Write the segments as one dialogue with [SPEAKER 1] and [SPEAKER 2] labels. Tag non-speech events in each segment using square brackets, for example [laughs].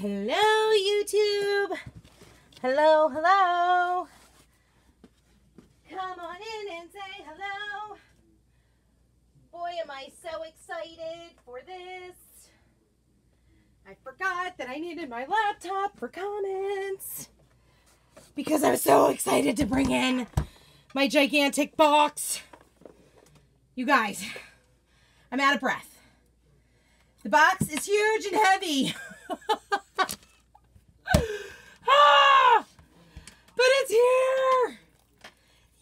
[SPEAKER 1] Hello, YouTube. Hello, hello. Come on in and say hello. Boy, am I so excited for this. I forgot that I needed my laptop for comments because I was so excited to bring in my gigantic box. You guys, I'm out of breath. The box is huge and heavy. [laughs] ah, it's here.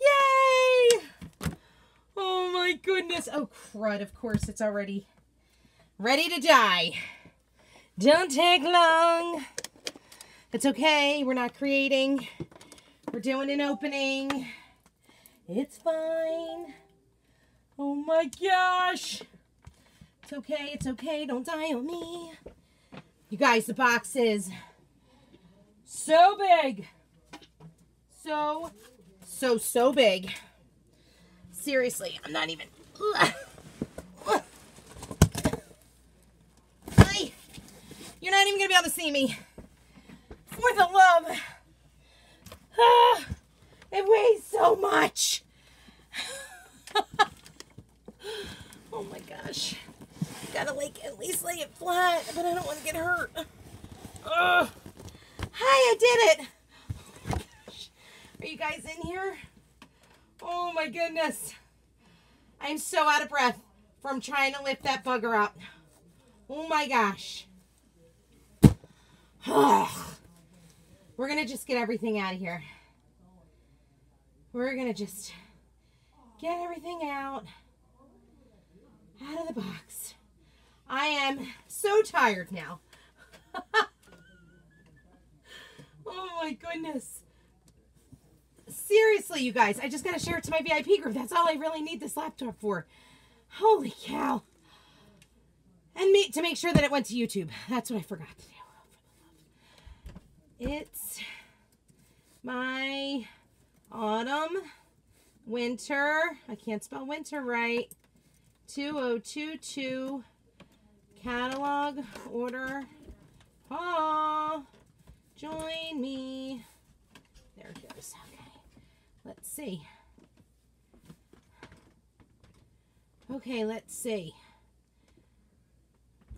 [SPEAKER 1] Yay! Oh my goodness. Oh crud, of course it's already ready to die. Don't take long. It's okay. We're not creating. We're doing an opening. It's fine. Oh my gosh. It's okay. It's okay. Don't die on me. You guys, the box is so big. So, so, so big. Seriously, I'm not even. Hi. You're not even going to be able to see me. For the love. Ah, [sighs] it weighs so much. [laughs] oh my gosh. Gotta like at least lay it flat, but I don't want to get hurt. Hi, I did it. Are you guys in here? Oh my goodness. I'm so out of breath from trying to lift that bugger up. Oh my gosh. [sighs] We're going to just get everything out of here. We're going to just get everything out, out of the box. I am so tired now. [laughs] oh my goodness. Seriously, you guys, I just got to share it to my VIP group. That's all I really need this laptop for. Holy cow. And me to make sure that it went to YouTube. That's what I forgot to do. It's my autumn, winter, I can't spell winter right, 2022 catalog order. Oh, join me. There it goes. Let's see. Okay, let's see.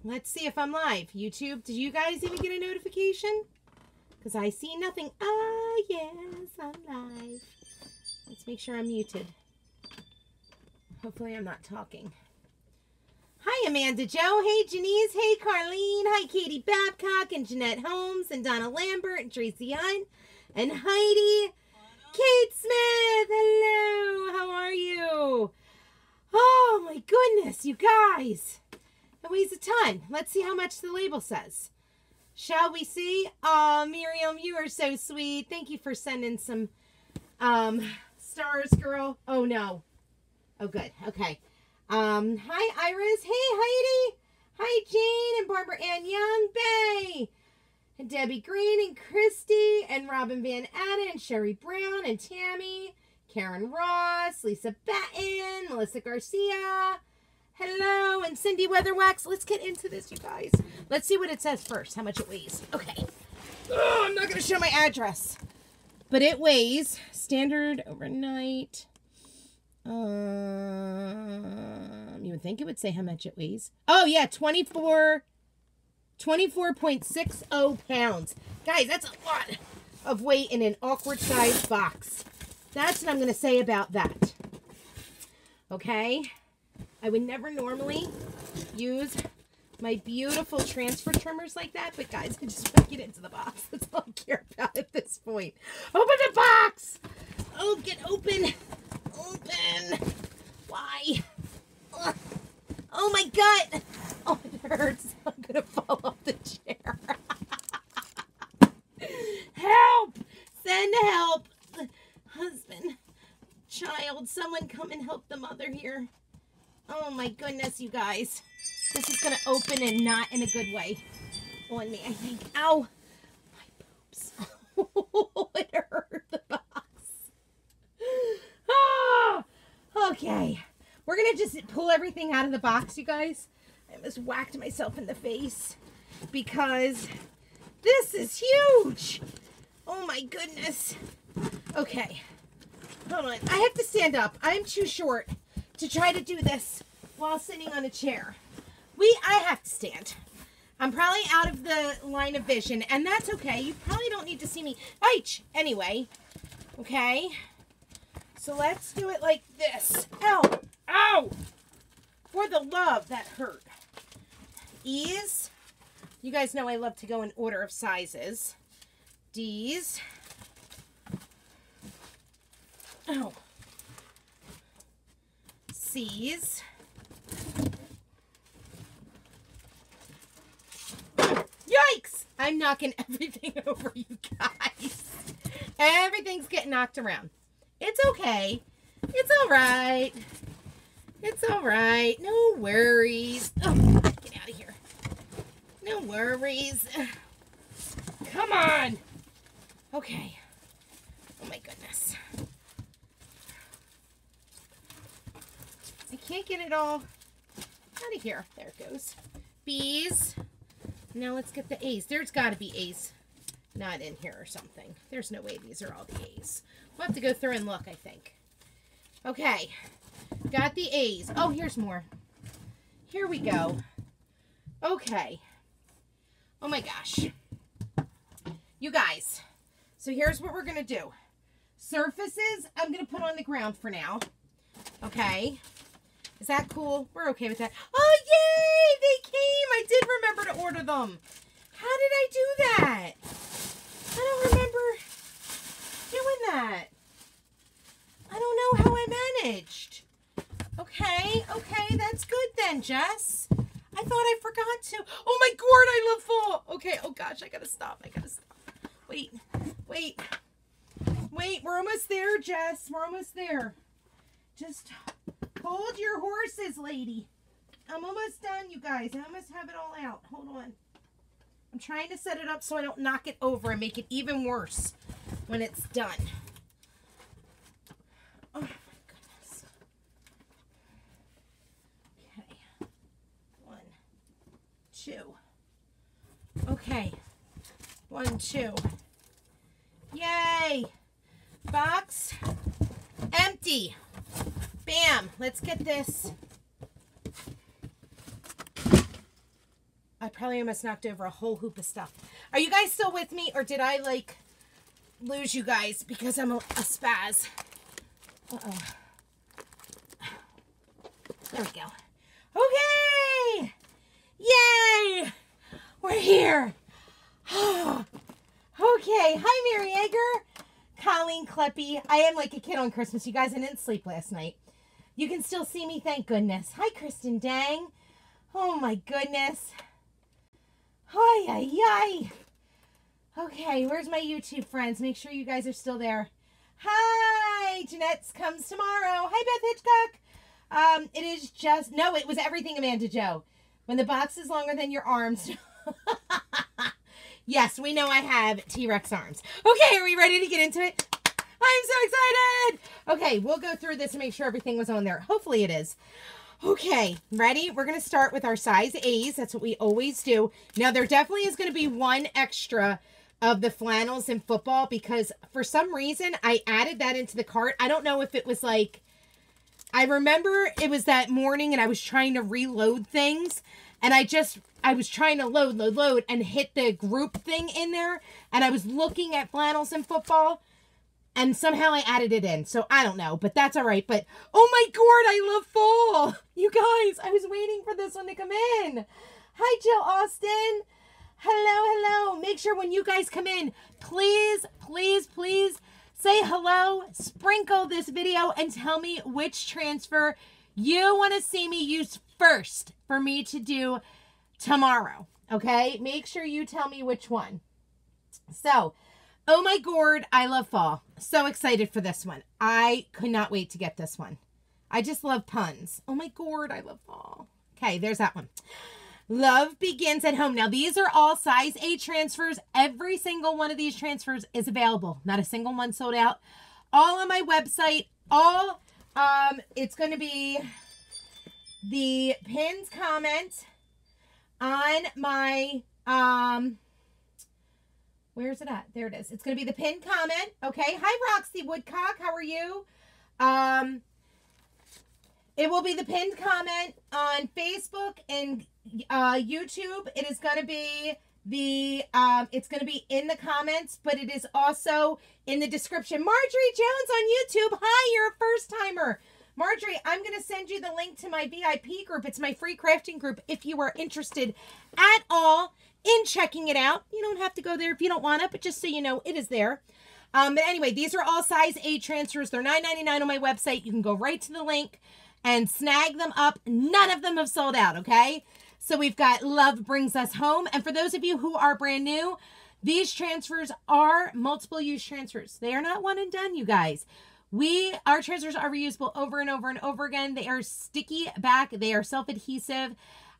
[SPEAKER 1] Let's see if I'm live. YouTube, did you guys even get a notification? Because I see nothing. Ah, yes, I'm live. Let's make sure I'm muted. Hopefully I'm not talking. Hi, Amanda Joe. Hey, Janice. Hey, Carlene. Hi, Katie Babcock and Jeanette Holmes and Donna Lambert and Tracy Young and Heidi. Kate Smith. Hello. How are you? Oh, my goodness, you guys. It weighs a ton. Let's see how much the label says. Shall we see? Oh, Miriam, you are so sweet. Thank you for sending some um, stars, girl. Oh, no. Oh, good. Okay. Um, hi, Iris. Hey, Heidi. Hi, Jane and Barbara Ann Young. Bay. And Debbie Green and Christy and Robin Van Adden and Sherry Brown and Tammy. Karen Ross, Lisa Batten, Melissa Garcia, Hello, and Cindy Weatherwax. Let's get into this, you guys. Let's see what it says first, how much it weighs. Okay. Oh, I'm not going to show my address. But it weighs standard overnight. Um, you would think it would say how much it weighs. Oh, yeah, 24, 24.60 pounds. Guys, that's a lot of weight in an awkward sized box. That's what I'm going to say about that. Okay. I would never normally use my beautiful transfer trimmers like that, but guys, I just want to get into the box. [laughs] That's all I care about at this point. Open the box! Oh, get open! Open! Why? Ugh. Oh my gut! Oh, it hurts. [laughs] I'm gonna fall off the chair. [laughs] help! Send help! Husband, child, someone come and help the mother here. Oh my goodness, you guys. This is to open and not in a good way on me, I think. Ow! My boobs. [laughs] it hurt the box. [gasps] Ah! Okay. We're going to just pull everything out of the box, you guys. I almost whacked myself in the face because This is huge. Oh my goodness. Okay. Hold on. I have to stand up. I'm too short to try to do this while sitting on a chair. We, I have to stand. I'm probably out of the line of vision, and that's okay. You probably don't need to see me. H anyway. Okay. So let's do it like this. Ow! Ow! For the love, that hurt. E's. You guys know I love to go in order of sizes. D's. Oh. C's. Yikes! I'm knocking [laughs] everything over, you guys. Everything's getting knocked around. It's okay. It's all right. It's all right. No worries. Oh, get out of here. No worries. Come on. Okay. Oh my goodness. I can't get it all out of here. There it goes. B's. Now let's get the A's. There's got to be A's not in here or something. There's no way these are all the A's. We'll have to go through and look, I think. Okay. Got the A's. Oh, here's more. Here we go. Okay. Oh my gosh. You guys. So here's what we're going to do. Surfaces, I'm going to put on the ground for now. Okay. Is that cool? We're okay with that. Oh, yay! They came! I did remember to order them. How did I do that? I don't remember doing that. I don't know how I managed. Okay, okay, that's good then, Jess. I thought I forgot to. Oh my gourd, I love fall. Okay, oh gosh, I gotta stop. I gotta stop. Wait, wait, wait, we're almost there, Jess. We're almost there. Just Hold your horses, lady. I'm almost done, you guys. I almost have it all out. Hold on. I'm trying to set it up so I don't knock it over and make it even worse when it's done. Oh, my goodness. Okay. One, two. Okay. One, two. Yay! Box empty. Bam. Let's get this. I probably almost knocked over a whole hoop of stuff. Are you guys still with me? Or did I, like, lose you guys because I'm a, a spaz? Uh-oh. There we go. Okay! Yay! We're here. [sighs] okay. Hi, Mary Egger. Colleen Kleppy. I am like a kid on Christmas. You guys, I didn't sleep last night. You can still see me, thank goodness. Hi, Kristen Dang. Oh, my goodness. Hi, hi. Okay, where's my YouTube friends? Make sure you guys are still there. Hi, Jeanette's comes tomorrow. Hi, Beth Hitchcock. Um, it is just, no, it was everything Amanda Joe. When the box is longer than your arms. [laughs] yes, we know I have T-Rex arms. Okay, are we ready to get into it? I'm so excited. Okay, we'll go through this and make sure everything was on there. Hopefully it is. Okay, ready? We're going to start with our size A's. That's what we always do. Now, there definitely is going to be one extra of the flannels in football because for some reason I added that into the cart. I don't know if it was like, I remember it was that morning and I was trying to reload things and I just, I was trying to load, load, load and hit the group thing in there and I was looking at flannels and football and somehow I added it in. So I don't know, but that's all right. But oh my god, I love fall. [laughs] You guys, I was waiting for this one to come in. Hi, Jill Austin. Hello, hello. Make sure when you guys come in, please, please, hello, sprinkle this video, and tell me which transfer you want to see me use first for me to do tomorrow. Okay? Make sure you tell me which one. So, Oh my gourd, I love fall. So excited for this one. I could not wait to get this one. I just love puns. Oh my gourd, I love fall. Okay, there's that one. Love begins at home. Now, these are all size A transfers. Every single one of these transfers is available. Not a single one sold out. All on my website. All, um, it's going to be the pinned comment on my, um, Where's it at? There it is. It's going to be the pinned comment. Okay. Hi, Roxy Woodcock. How are you? Um, it will be the pinned comment on Facebook and uh, YouTube. It is going to be the um it's going to be in the comments but it is also in the description. Marjorie jones on youtube. Hi you're a first timer. Marjorie i'm going to send you the link to my vip group. It's my free crafting group if you are interested at all in checking it out. You don't have to go there if you don't want it but just so you know it is there. Um but anyway these are all size 8 transfers. They're 9.99 on my website. You can go right to the link and snag them up none of them have sold out okay so we've got Love Brings Us Home. And for those of you who are brand new, these transfers are multiple use transfers. They are not one and done, you guys. We our transfers are reusable over and over and over again. They are sticky back. They are self-adhesive.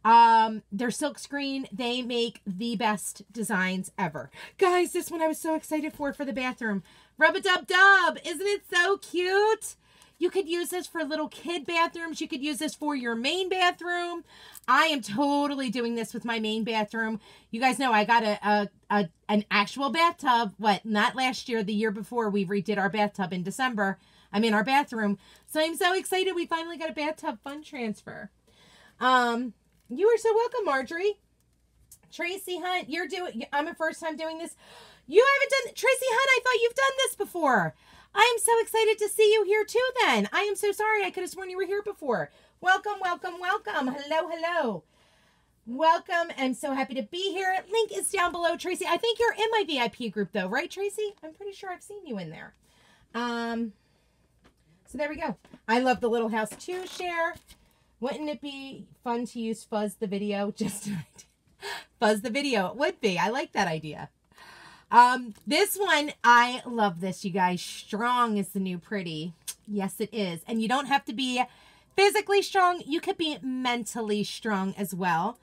[SPEAKER 1] Um, they're silk screen. They make the best designs ever. Guys, this one I was so excited for for the bathroom. Rub a dub dub. Isn't it so cute? You could use this for little kid bathrooms. You could use this for your main bathroom. I am totally doing this with my main bathroom. You guys know I got a, a, a an actual bathtub. What? Not last year, the year before. We redid our bathtub in December. I'm in our bathroom. So I'm so excited we finally got a bathtub fund transfer. Um, you are so welcome, Marjorie. Tracy Hunt, you're doing I'm a first time doing this. You haven't done Tracy Hunt, I thought you've done this before. I am so excited to see you here too then. I am so sorry. I could have sworn you were here before. Welcome, welcome, welcome. Hello, hello. Welcome. I'm so happy to be here. Link is down below, Tracy. I think you're in my VIP group though, right, Tracy? I'm pretty sure I've seen you in there. Um, so there we go. I love the little house too, share. Wouldn't it be fun to use Fuzz the video? [laughs] Just [laughs] Fuzz the video. It would be. I like that idea. Um, this one, I love this, you guys. Strong is the new pretty. Yes, it is. And you don't have to be physically strong. You could be mentally strong as well.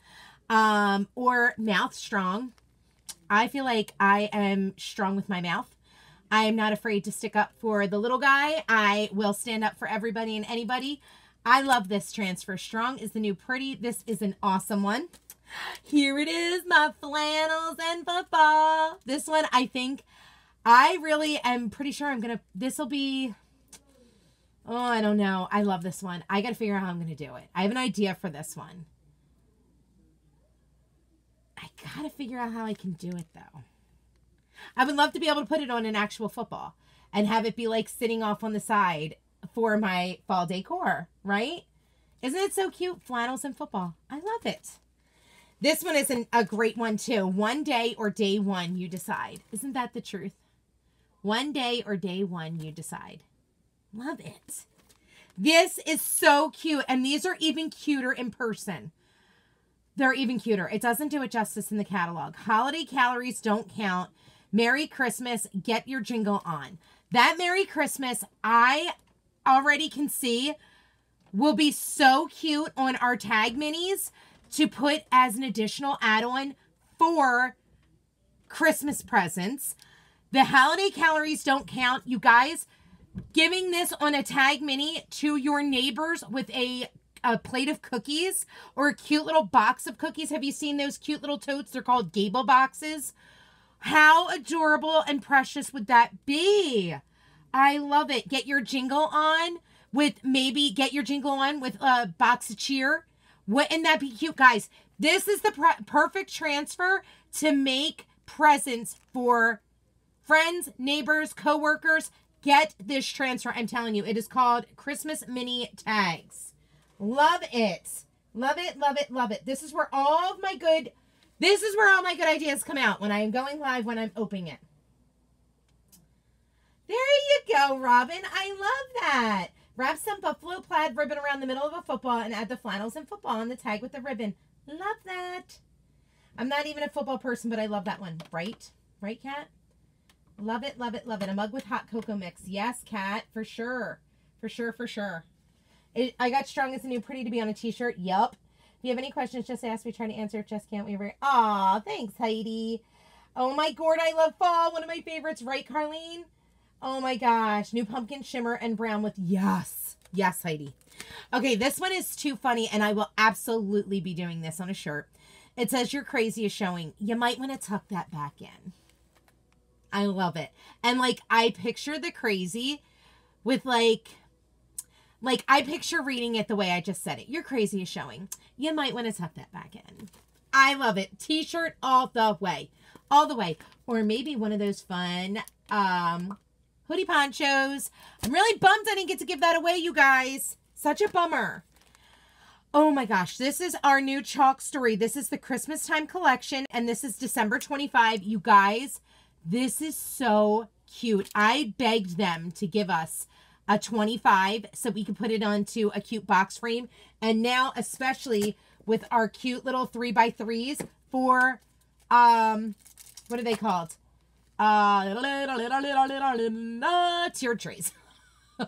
[SPEAKER 1] Um, or mouth strong. I feel like I am strong with my mouth. I am not afraid to stick up for the little guy. I will stand up for everybody and anybody. I love this transfer. Strong is the new pretty. This is an awesome one. Here it is, my flannels and football. This one, I think, I really am pretty sure I'm going to, this will be, oh, I don't know. I love this one. I got to figure out how I'm going to do it. I have an idea for this one. I got to figure out how I can do it, though. I would love to be able to put it on an actual football and have it be like sitting off on the side for my fall decor, right? Isn't it so cute? Flannels and football. I love it. This one is an, a great one too. One day or day one, you decide. Isn't that the truth? One day or day one, you decide. Love it. This is so cute. And these are even cuter in person. They're even cuter. It doesn't do it justice in the catalog. Holiday calories don't count. Merry Christmas. Get your jingle on. That Merry Christmas, I already can see will be so cute on our tag minis to put as an additional add-on for Christmas presents. The holiday calories don't count. You guys, giving this on a tag mini to your neighbors with a a plate of cookies or a cute little box of cookies. Have you seen those cute little totes? They're called gable boxes. How adorable and precious would that be? I love it. Get your jingle on with maybe get your jingle on with a box of cheer wouldn't that be cute, guys? This is the perfect transfer to make presents for friends, neighbors, coworkers. Get this transfer. I'm telling you, it is called Christmas Mini Tags. Love it. Love it, love it, love it. This is where all of my good, this is where all my good ideas come out when I am going live, when I'm opening it. There you go, Robin. I love that. Wrap some buffalo plaid ribbon around the middle of a football and add the flannels and football on the tag with the ribbon. Love that. I'm not even a football person, but I love that one. Right? Right, Kat? Love it, love it, love it. A mug with hot cocoa mix. Yes, Kat, for sure. For sure, for sure. It, I got strong as a new pretty to be on a t-shirt. Yup. If you have any questions, just ask. We try to answer. If just can't, we very. Aw, thanks, Heidi. Oh my gourd, I love fall. One of my favorites, right, Carlene? Oh my gosh. New pumpkin shimmer and brown with yes. Yes, Heidi. Okay, this one is too funny, and I will absolutely be doing this on a shirt. It says you're crazy is showing. You might want to tuck that back in. I love it. And like I picture the crazy with like like I picture reading it the way I just said it. Your crazy is showing. You might want to tuck that back in. I love it. T-shirt all the way. All the way. Or maybe one of those fun um hoodie ponchos. I'm really bummed I didn't get to give that away, you guys. Such a bummer. Oh my gosh, this is our new chalk story. This is the Christmas time collection, and this is December 25. You guys, this is so cute. I begged them to give us a 25 so we could put it onto a cute box frame. And now, especially with our cute little three by threes for, um, what are they called? Uh, [laughs] tier trays. [laughs]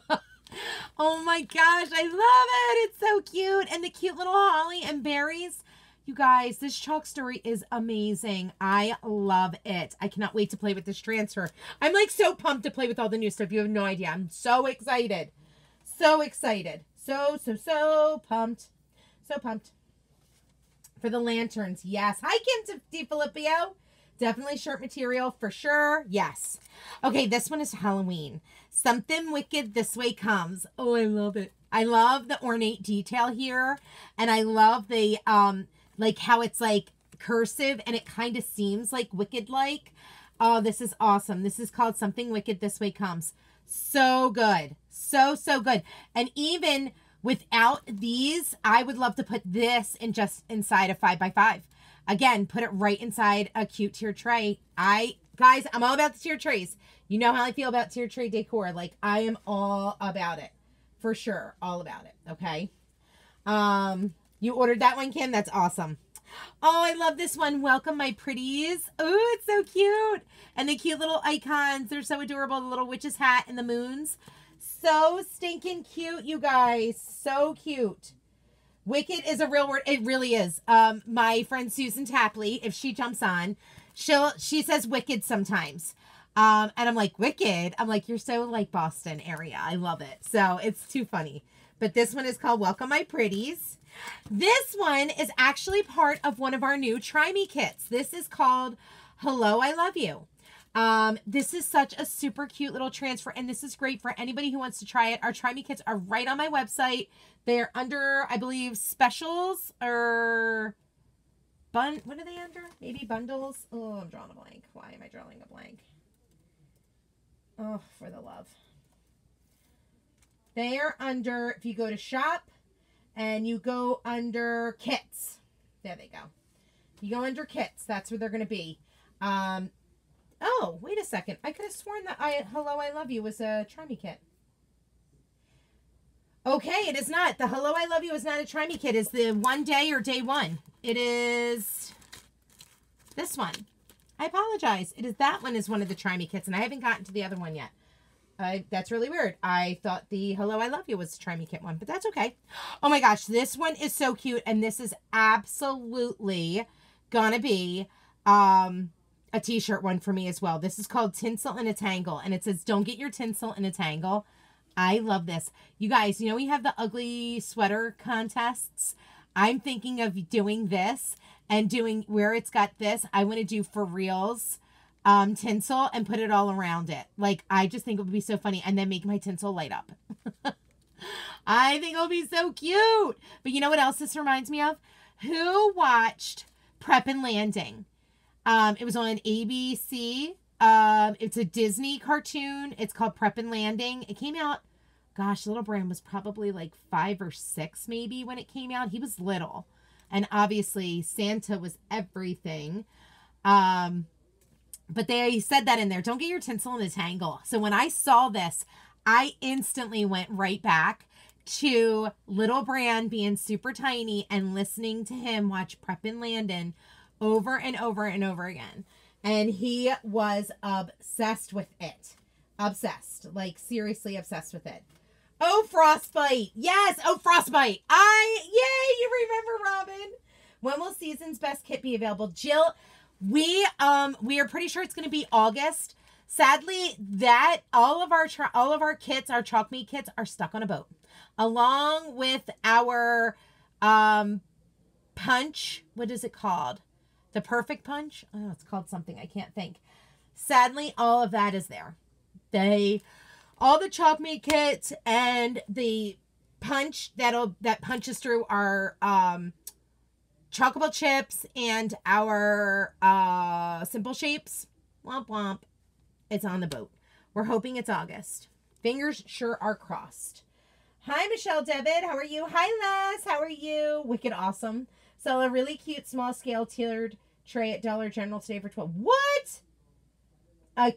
[SPEAKER 1] oh my gosh, I love it. It's so cute. And the cute little holly and berries. You guys, this chalk story is amazing. I love it. I cannot wait to play with this transfer. I'm like so pumped to play with all the new stuff. You have no idea. I'm so excited. So excited. So, so, so pumped. So pumped. For the lanterns. Yes. Hi, Kim DiFilippio. Definitely shirt material for sure. Yes. Okay, this one is Halloween. Something wicked this way comes. Oh, I love it. I love the ornate detail here. And I love the, um, like how it's like cursive and it kind of seems like wicked like. Oh, this is awesome. This is called Something Wicked This Way Comes. So good. So, so good. And even without these, I would love to put this in just inside a five by five. Again, put it right inside a cute tier tray. I, guys, I'm all about the tier trays. You know how I feel about tier tray decor. Like, I am all about it. For sure. All about it. Okay. Um, you ordered that one, Kim? That's awesome. Oh, I love this one. Welcome, my pretties. Oh, it's so cute. And the cute little icons. They're so adorable. The little witch's hat and the moons. So stinking cute, you guys. So cute. Wicked is a real word. It really is. Um, my friend Susan Tapley, if she jumps on, she'll she says wicked sometimes. Um, and I'm like, wicked. I'm like, you're so like Boston area. I love it. So it's too funny. But this one is called Welcome My Pretties. This one is actually part of one of our new Try Me kits. This is called Hello, I Love You. Um, this is such a super cute little transfer, and this is great for anybody who wants to try it. Our Try Me kits are right on my website. They're under, I believe, specials or bun. What are they under? Maybe bundles. Oh, I'm drawing a blank. Why am I drawing a blank? Oh, for the love. They are under, if you go to shop and you go under kits, there they go. You go under kits, that's where they're going to be. Um, Oh, wait a second. I could have sworn that I Hello I Love You was a Try Me kit. Okay, it is not. The Hello I Love You is not a Try Me kit. It's the one day or day one. It is this one. I apologize. It is that one is one of the Try Me kits, and I haven't gotten to the other one yet. I, that's really weird. I thought the Hello I Love You was the Try Me kit one, but that's okay. Oh my gosh, this one is so cute, and this is absolutely gonna be um a t-shirt one for me as well. This is called Tinsel in a Tangle, and it says, don't get your tinsel in a tangle. I love this. You guys, you know we have the ugly sweater contests? I'm thinking of doing this and doing where it's got this. I want to do for reals um, tinsel and put it all around it. Like, I just think it would be so funny. And then make my tinsel light up. [laughs] I think it'll be so cute. But you know what else this reminds me of? Who watched Prep and Landing? Um, it was on ABC. Um, it's a Disney cartoon. It's called Prep and Landing. It came out, gosh, Little Bram was probably like five or six maybe when it came out. He was little. And obviously Santa was everything. Um, but they said that in there. Don't get your tinsel in a tangle. So when I saw this, I instantly went right back to Little Bran being super tiny and listening to him watch Prep and Landing over and over and over again. And he was obsessed with it. Obsessed. Like, seriously obsessed with it. Oh, Frostbite. Yes. Oh, Frostbite. I, yay, you remember Robin. When will season's best kit be available? Jill, we, um, we are pretty sure it's going to be August. Sadly, that all of our, all of our kits, our chalk mate kits are stuck on a boat along with our, um, punch. What is it called? The Perfect Punch. Oh, it's called something. I can't think. sadly, all of that is there. They, all the chalk mate kits and the punch that'll that punches through our um chocolate chips and our uh simple shapes. Womp womp. It's on the boat. We're hoping it's August. Fingers sure are crossed. Hi, Michelle David. How are you? Hi, Les. How are you? Wicked awesome. So a really cute small scale tiered tray at Dollar General today for 12. What? A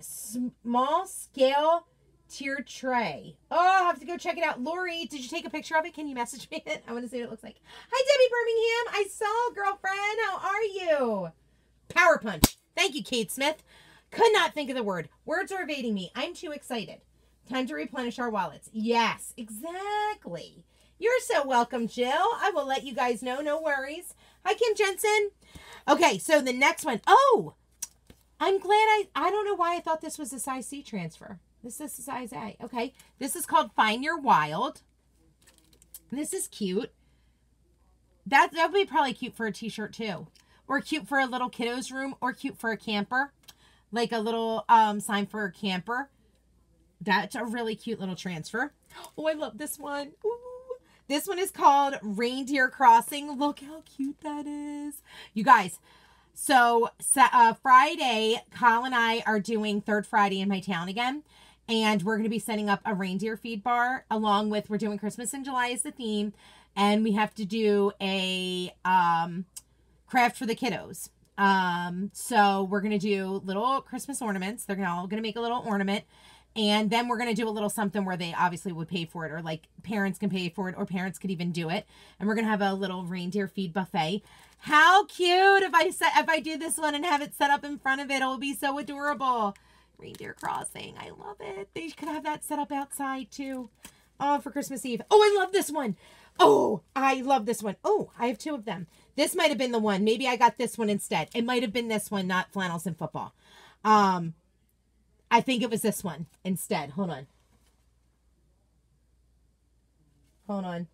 [SPEAKER 1] small scale tier tray. Oh, I'll have to go check it out. Lori, did you take a picture of it? Can you message me it? [laughs] I want to see what it looks like. Hi, Debbie Birmingham. I saw, girlfriend. How are you? Power punch. Thank you, Kate Smith. Could not think of the word. Words are evading me. I'm too excited. Time to replenish our wallets. Yes, exactly. You're so welcome, Jill. I will let you guys know. No worries. Hi, Kim Jensen. Okay, so the next one. Oh, I'm glad I, I don't know why I thought this was a size C transfer. This is a size A. Okay, this is called Find Your Wild. This is cute. That, that would be probably cute for a t-shirt too. Or cute for a little kiddo's room or cute for a camper. Like a little um, sign for a camper. That's a really cute little transfer. [gasps] Oh, I love this one. Ooh. This one is called Reindeer Crossing. Look how cute that is. You guys, so uh, Friday, Kyle and I are doing Third Friday in my town again. And we're going to be setting up a reindeer feed bar along with, we're doing Christmas in July as the theme. And we have to do a um, craft for the kiddos. Um, so we're going to do little Christmas ornaments. They're all going to make a little ornament and then we're going to do a little something where they obviously would pay for it, or like parents can pay for it, or parents could even do it. And we're going to have a little reindeer feed buffet. How cute if I set if I do this one and have it set up in front of it, it'll be so adorable. Reindeer crossing, I love it. They could have that set up outside too. Oh, for Christmas Eve. Oh, I love this one. Oh, I love this one. Oh, I have two of them. This might have been the one. Maybe I got this one instead. It might have been this one, not flannels and football. Um, I think it was this one instead. Hold on. Hold on.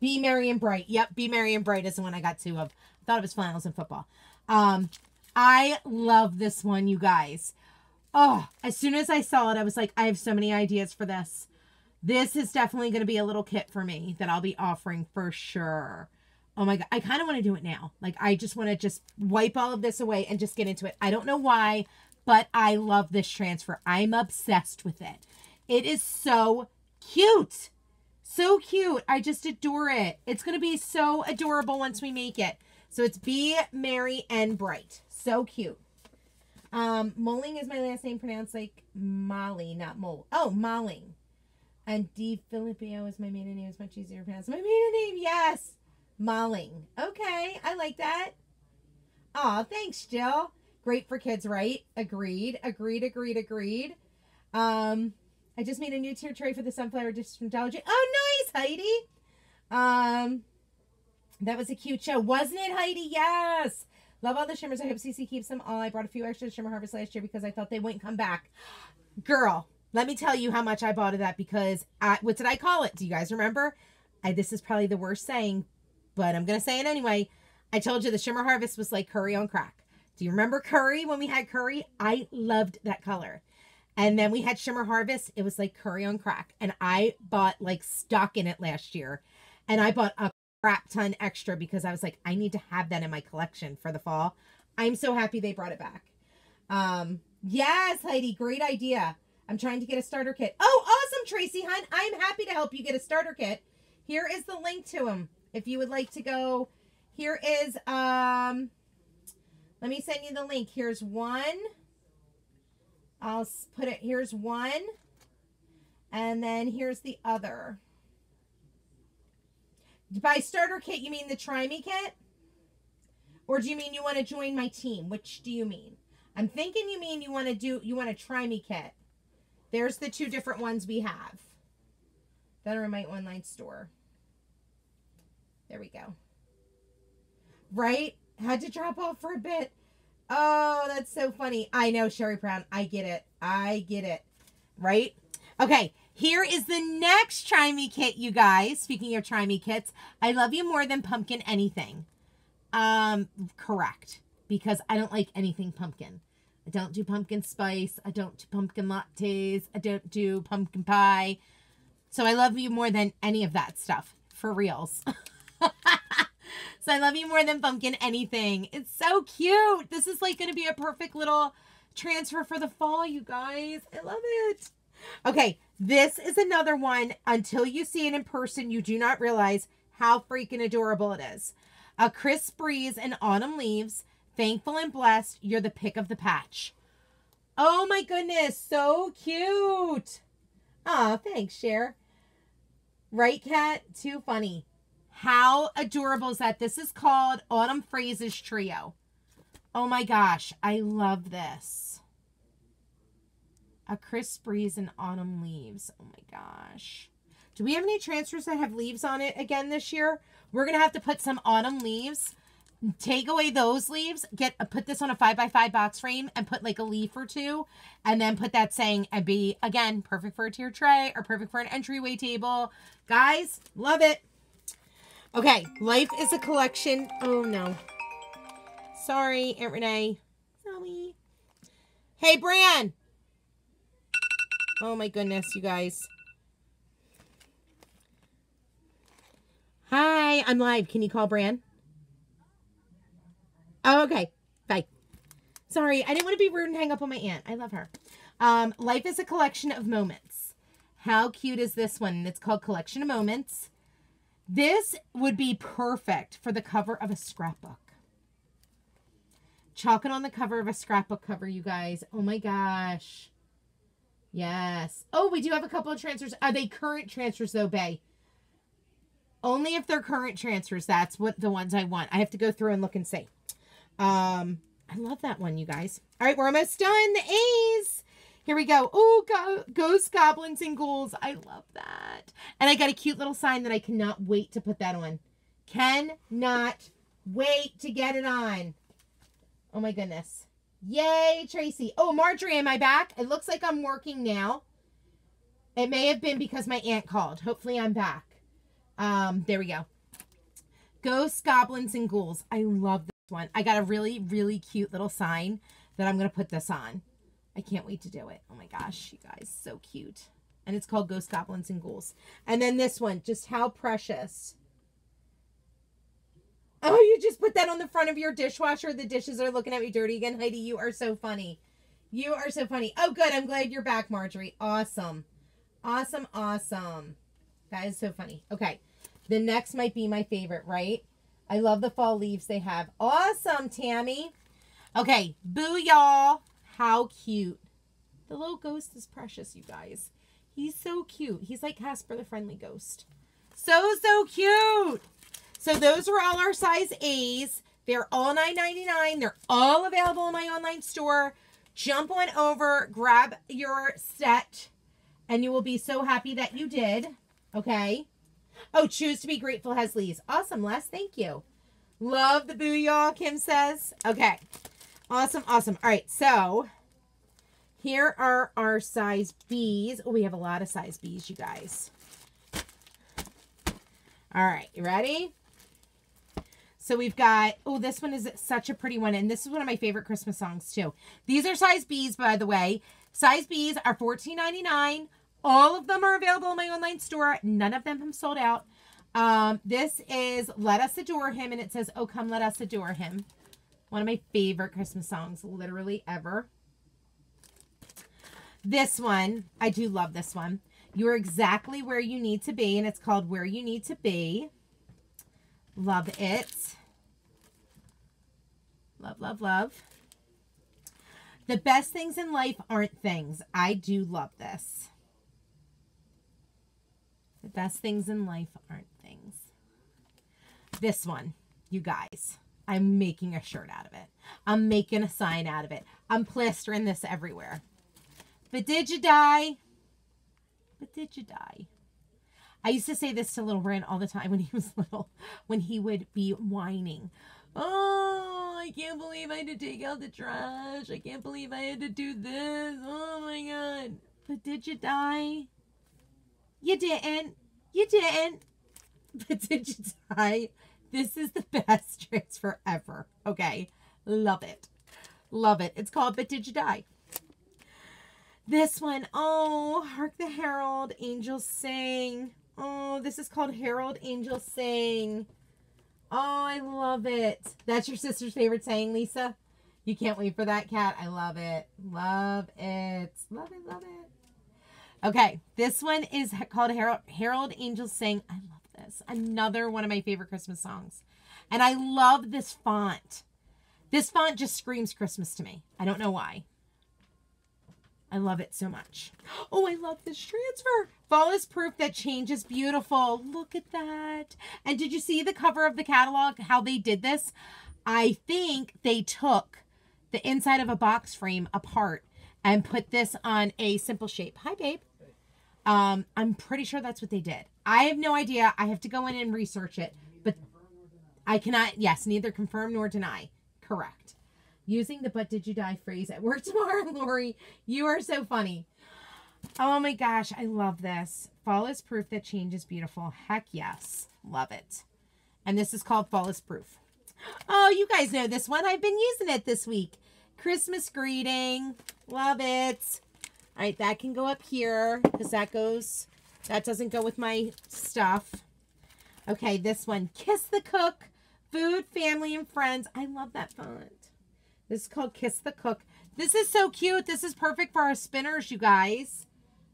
[SPEAKER 1] Be Merry and Bright. Yep, Be Merry and Bright is the one I got two of. I thought it was flannels in football. Um, I love this one, you guys. Oh, as soon as I saw it, I was like, I have so many ideas for this. This is definitely going to be a little kit for me that I'll be offering for sure. Oh my God. I kind of want to do it now. Like, I just want to just wipe all of this away and just get into it. I don't know why, but I love this transfer. I'm obsessed with it. It is so cute. So cute. I just adore it. It's going to be so adorable once we make it. So it's Be Merry and Bright. So cute. Um, Moling is my last name pronounced like Molly, not Mole. Oh, Molling. And D. Filipio is my maiden name. It's much easier to pronounce. My maiden name, yes. Malling. Okay, I like that. Aw, thanks, Jill. Great for kids, right? Agreed, agreed, agreed, agreed. Um, I just made a new tier tray for the sunflower dish. Oh, nice, Heidi. Um, that was a cute show, wasn't it, Heidi? Yes. Love all the shimmers. I hope CC keeps them all. I brought a few extra shimmer harvest last year because I thought they wouldn't come back. [gasps] Girl, let me tell you how much I bought of that because I, what did I call it? Do you guys remember? I, this is probably the worst saying, but I'm going to say it anyway. I told you the Shimmer Harvest was like curry on crack. Do you remember curry when we had curry? I loved that color. And then we had Shimmer Harvest. It was like curry on crack. And I bought like stock in it last year. And I bought a crap ton extra because I was like, I need to have that in my collection for the fall. I'm so happy they brought it back. Um, yes, Heidi, great idea. I'm trying to get a starter kit. Oh, awesome, Tracy Hunt. I'm happy to help you get a starter kit. Here is the link to them. If you would like to go, here is, um, let me send you the link. Here's one. I'll put it, here's one. And then here's the other. By starter kit, you mean the Try Me kit? Or do you mean you want to join my team? Which do you mean? I'm thinking you mean you want to do, you want to Try Me kit. There's the two different ones we have are in my online store. There we go. Right? Had to drop off for a bit. Oh, that's so funny. I know, Sherry Brown. I get it. I get it. Right? Okay. Here is the next Try Me kit, you guys. Speaking of Try Me kits, I love you more than pumpkin anything. Um, correct. Because I don't like anything pumpkin. I don't do pumpkin spice. I don't do pumpkin lattes. I don't do pumpkin pie. So I love you more than any of that stuff. For reals. [laughs] so I love you more than pumpkin anything. It's so cute. This is like going to be a perfect little transfer for the fall, you guys. I love it. Okay, this is another one. Until you see it in person, you do not realize how freaking adorable it is. A crisp breeze and autumn leaves. Thankful and blessed, you're the pick of the patch. Oh my goodness, so cute. Oh, thanks, Cher. Right, Cat? Too funny. How adorable is that? This is called Autumn Phrases Trio. Oh my gosh, I love this. A crisp breeze and autumn leaves. Oh my gosh. Do we have any transfers that have leaves on it again this year? We're going to have to put some autumn leaves. Take away those leaves, get uh, put this on a 5 by 5 box frame and put like a leaf or two and then put that saying and be again perfect for a tier tray or perfect for an entryway table. Guys, love it. Okay, life is a collection. Oh no. Sorry, Aunt Renee. Sorry. Hey, Bran. Oh my goodness, you guys. Hi, I'm live. Can you call Bran? Oh, okay. Bye. Sorry, I didn't want to be rude and hang up on my aunt. I love her. Um, life is a collection of moments. How cute is this one? It's called Collection of Moments. This would be perfect for the cover of a scrapbook. Chalk it on the cover of a scrapbook cover, you guys. Oh my gosh. Yes. Oh, we do have a couple of transfers. Are they current transfers though, Bay? Only if they're current transfers. That's what the ones I want. I have to go through and look and see. Um, I love that one, you guys. All right, we're almost done. The A's. Here we go. Oh, go, ghost goblins and ghouls. I love that. And I got a cute little sign that I cannot wait to put that on. Cannot wait to get it on. Oh my goodness. Yay, Tracy. Oh, Marjorie, am I back? It looks like I'm working now. It may have been because my aunt called. Hopefully I'm back. Um, there we go. Ghosts, goblins, and ghouls. I love one. I got a really, really cute little sign that I'm going to put this on. I can't wait to do it. Oh my gosh, you guys, so cute. And it's called Ghost Goblins and Ghouls. And then this one, just how precious. Oh, you just put that on the front of your dishwasher. The dishes are looking at me dirty again. Heidi, you are so funny. You are so funny. Oh, good. I'm glad you're back, Marjorie. Awesome. Awesome, awesome. That is so funny. Okay. The next might be my favorite, right? I love the fall leaves they have. Awesome, Tammy. Okay. Boo, y'all. How cute. The little ghost is precious, you guys. He's so cute. He's like Casper the Friendly Ghost. So, so cute. So those are all our size A's. They're all $9.99. They're all available in my online store. Jump on over, grab your set, and you will be so happy that you did. Okay. Oh, choose to be grateful has Lee's. Awesome, Les. Thank you. Love the booyah, Kim says. Okay. Awesome, awesome. All right, so here are our size B's. Oh, we have a lot of size B's, you guys. All right, you ready? So we've got, oh, this one is such a pretty one. And this is one of my favorite Christmas songs too. These are size B's, by the way. Size B's are $14.99. All of them are available in my online store. None of them have sold out. Um, this is Let Us Adore Him. And it says, oh, come let us adore him. One of my favorite Christmas songs, literally ever. This one, I do love this one. You're exactly where you need to be. And it's called Where You Need to Be. Love it. Love, love, love. The best things in life aren't things. I do love this. The best things in life aren't things. This one, you guys, I'm making a shirt out of it. I'm making a sign out of it. I'm plastering this everywhere. But did you die? But did you die? I used to say this to little Brand all the time when he was [laughs] little, when he would be whining. Oh, I can't believe I had to take out the trash. I can't believe I had to do this. Oh my God. But did you die? You didn't. You didn't. [laughs] But did you die? This is the best [laughs] transfer ever. Okay. Love it. Love it. It's called But Did You Die? This one, oh, Hark the Herald, Angels Sing. Oh, this is called Herald Angels Sing. Oh, I love it. That's your sister's favorite saying, Lisa? You can't wait for that cat. I love it. Love it. Love it, love it. Okay, this one is called Herald, Herald Angels Sing. I love this. Another one of my favorite Christmas songs. And I love this font. This font just screams Christmas to me. I don't know why. I love it so much. Oh, I love this transfer. Fall is proof that change is beautiful. Look at that. And did you see the cover of the catalog, how they did this? I think they took the inside of a box frame apart and put this on a simple shape. Hi, babe. Um, I'm pretty sure that's what they did. I have no idea. I have to go in and research it, but I cannot, yes, neither confirm nor deny. Correct. Using the but did you die phrase at work [laughs] tomorrow, Lori. You are so funny. Oh my gosh, I love this. Fall is proof that change is beautiful. Heck yes. Love it. And this is called Fall is Proof. Oh, you guys know this one. I've been using it this week. Christmas greeting. Love it. All right, that can go up here because that goes, that doesn't go with my stuff. Okay, this one. Kiss the Cook. Food, family, and friends. I love that font. This is called Kiss the Cook. This is so cute. This is perfect for our spinners, you guys.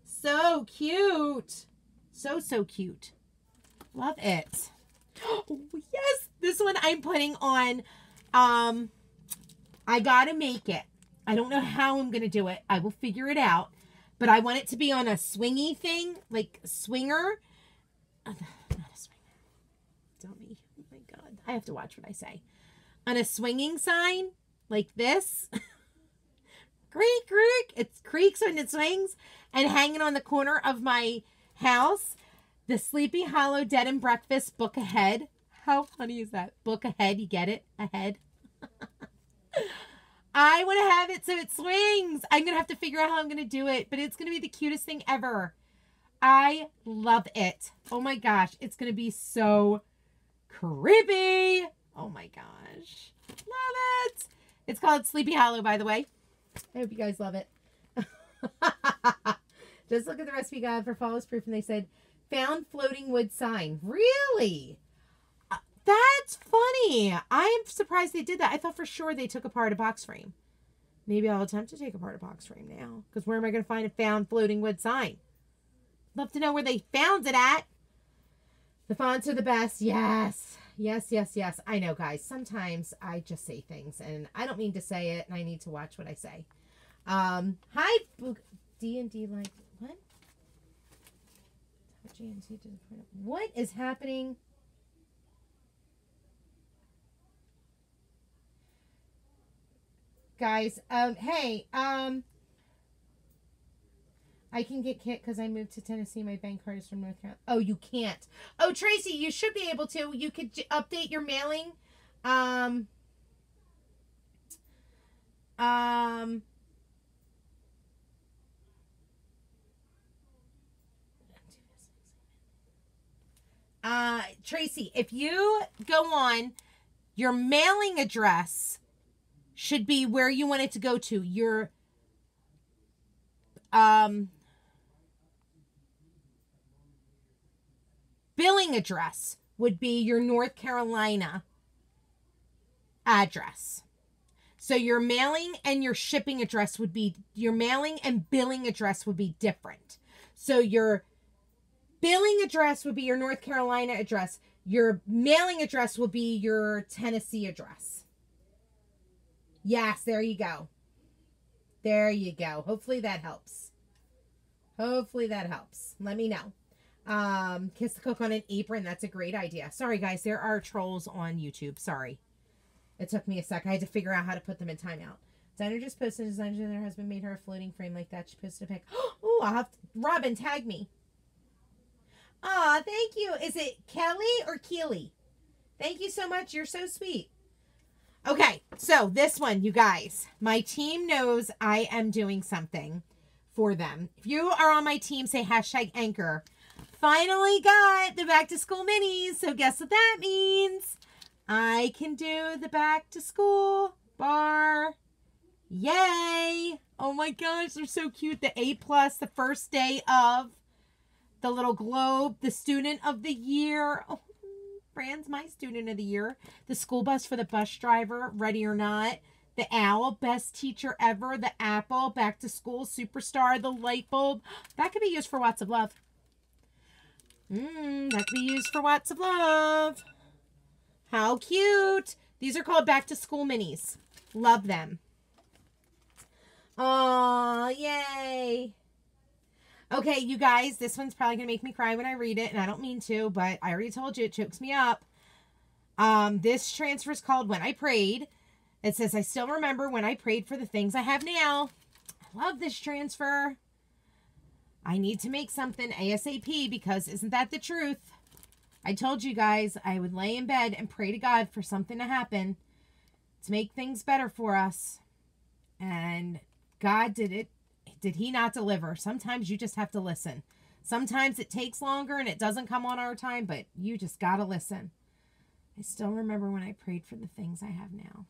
[SPEAKER 1] So cute. So, so cute. Love it. Oh, [gasps] yes. This one I'm putting on. Um, I got to make it. I don't know how I'm going to do it. I will figure it out. But I want it to be on a swingy thing, like swinger. Uh, not a swinger. Dummy. Oh my God. I have to watch what I say. On a swinging sign like this. [laughs] creak, creak. It creaks when it swings. And hanging on the corner of my house, the Sleepy Hollow Dead and Breakfast book ahead. How funny is that? Book ahead. You get it? Ahead. [laughs] I want to have it so it swings. I'm going to have to figure out how I'm going to do it, but it's going to be the cutest thing ever. I love it. Oh my gosh. It's going to be so creepy. Oh my gosh. Love it. It's called Sleepy Hollow, by the way. I hope you guys love it. [laughs] Just look at the recipe guide for Fall Proof, and they said, found floating wood sign. Really? That's funny. I'm surprised they did that. I thought for sure they took apart a box frame. Maybe I'll attempt to take apart a box frame now. Because where am I going to find a found floating wood sign? Love to know where they found it at. The fonts are the best. Yes. Yes, yes, yes. I know, guys. Sometimes I just say things and I don't mean to say it and I need to watch what I say. Um, hi, D and D like what? What is happening? Guys, um, hey, um, I can get KITT because I moved to Tennessee. My bank card is from North Carolina. Oh, you can't. Oh, Tracy, you should be able to. You could update your mailing. Um, um, uh, Tracy, if you go on, your mailing address should be where you want it to go to. Your um billing address would be your North Carolina address. So your mailing and your shipping address would be your mailing and billing address would be different. So your billing address would be your North Carolina address. Your mailing address will be your Tennessee address. Yes, there you go. There you go. Hopefully that helps. Hopefully that helps. Let me know. Um, kiss the cook on an apron. That's a great idea. Sorry, guys. There are trolls on YouTube. Sorry. It took me a sec. I had to figure out how to put them in timeout. Designer just posted a designer and her husband made her a floating frame like that. She posted a pic. [gasps] Oh, I'll have to, Robin, tag me. Aw, thank you. Is it Kelly or Keely? Thank you so much. You're so sweet. Okay, so this one, you guys. My team knows I am doing something for them. If you are on my team, say hashtag anchor. finally got the back to school minis. So guess what that means? I can do the back to school bar. Yay! Oh my gosh, they're so cute. The A plus, the first day of the little globe, the student of the year. Oh, Fran's my student of the year. The school bus for the bus driver, ready or not. The owl, best teacher ever. The apple, back to school, superstar. The light bulb. That could be used for lots of Love. Mmm, that could be used for lots of Love. How cute. These are called back to school minis. Love them. Oh, yay. Okay, you guys, this one's probably going to make me cry when I read it, and I don't mean to, but I already told you it chokes me up. Um, this transfer is called When I Prayed. It says, I still remember when I prayed for the things I have now. I love this transfer. I need to make something ASAP because isn't that the truth? I told you guys I would lay in bed and pray to God for something to happen to make things better for us. And God did it. Did he not deliver? Sometimes you just have to listen. Sometimes it takes longer and it doesn't come on our time, but you just got to listen. I still remember when I prayed for the things I have now.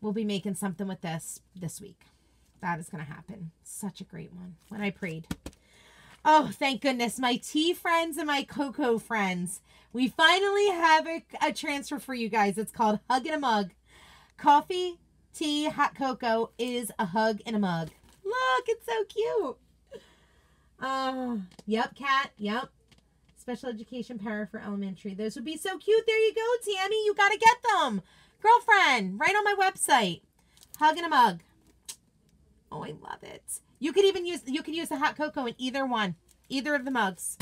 [SPEAKER 1] We'll be making something with this this week. That is going to happen. Such a great one. When I prayed. Oh, thank goodness. My tea friends and my cocoa friends. We finally have a, a transfer for you guys. It's called Hug in a Mug. Coffee, tea, hot cocoa is a hug in a mug. Look, it's so cute. Uh, yep, cat. Yep. Special education para for elementary. Those would be so cute. There you go, Tammy. You got to get them. Girlfriend, right on my website. Hug in a mug. Oh, I love it. You could even use you could use the hot cocoa in either one. Either of the mugs.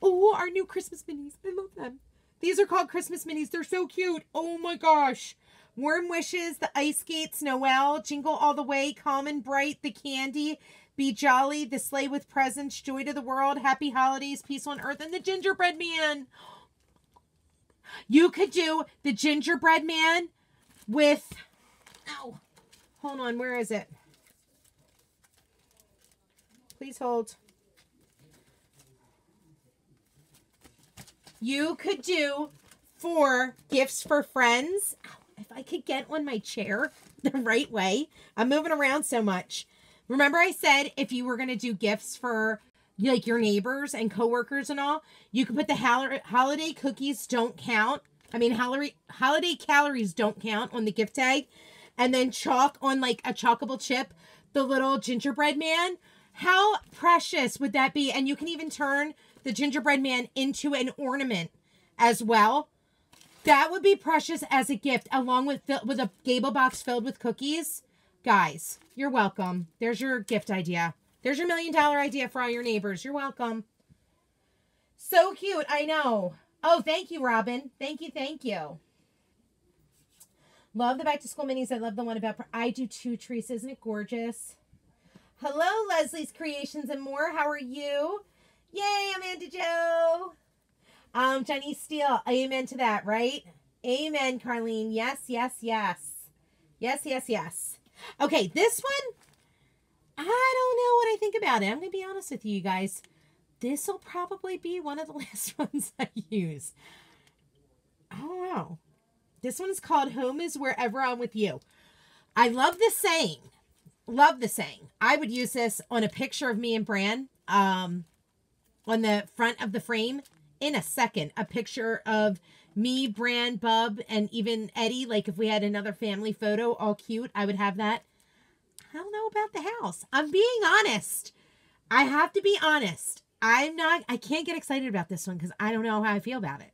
[SPEAKER 1] Oh, our new Christmas minis. I love them. These are called Christmas minis. They're so cute. Oh my gosh. Warm Wishes, the Ice Skates, Noel, Jingle All the Way, Calm and Bright, The Candy, Be Jolly, The Sleigh with Presents, Joy to the World, Happy Holidays, Peace on Earth, and The Gingerbread Man. You could do The Gingerbread Man with, oh, hold on, where is it? Please hold. You could do for gifts for friends if I could get on my chair [laughs] the right way, I'm moving around so much. Remember I said if you were going to do gifts for like your neighbors and coworkers and all, you could put the holiday cookies don't count. I mean, holiday calories don't count on the gift tag. And then chalk on like a chalkable chip, the little gingerbread man. How precious would that be? And you can even turn the gingerbread man into an ornament as well. That would be precious as a gift, along with with a gable box filled with cookies. Guys, you're welcome. There's your gift idea. There's your million dollar idea for all your neighbors. You're welcome. So cute. I know. Oh, thank you, Robin. Thank you. Thank you. Love the back to school minis. I love the one about. I do too, Teresa. Isn't it gorgeous? Hello, Leslie's Creations and more. How are you? Yay, Amanda Joe. Um, Jenny Steele, amen to that, right? Amen, Carlene. Yes, yes, yes. Yes, yes, yes. Okay, this one, I don't know what I think about it. I'm going to be honest with you guys. This will probably be one of the [laughs] last ones I use. I don't know. This one's called Home is Wherever I'm With You. I love the saying. Love the saying. I would use this on a picture of me and Bran um, on the front of the frame in a second a picture of me, Bran, Bub, and even Eddie. Like if we had another family photo, all cute, I would have that. I don't know about the house. I'm being honest. I have to be honest. I'm not, I can't get excited about this one because I don't know how I feel about it.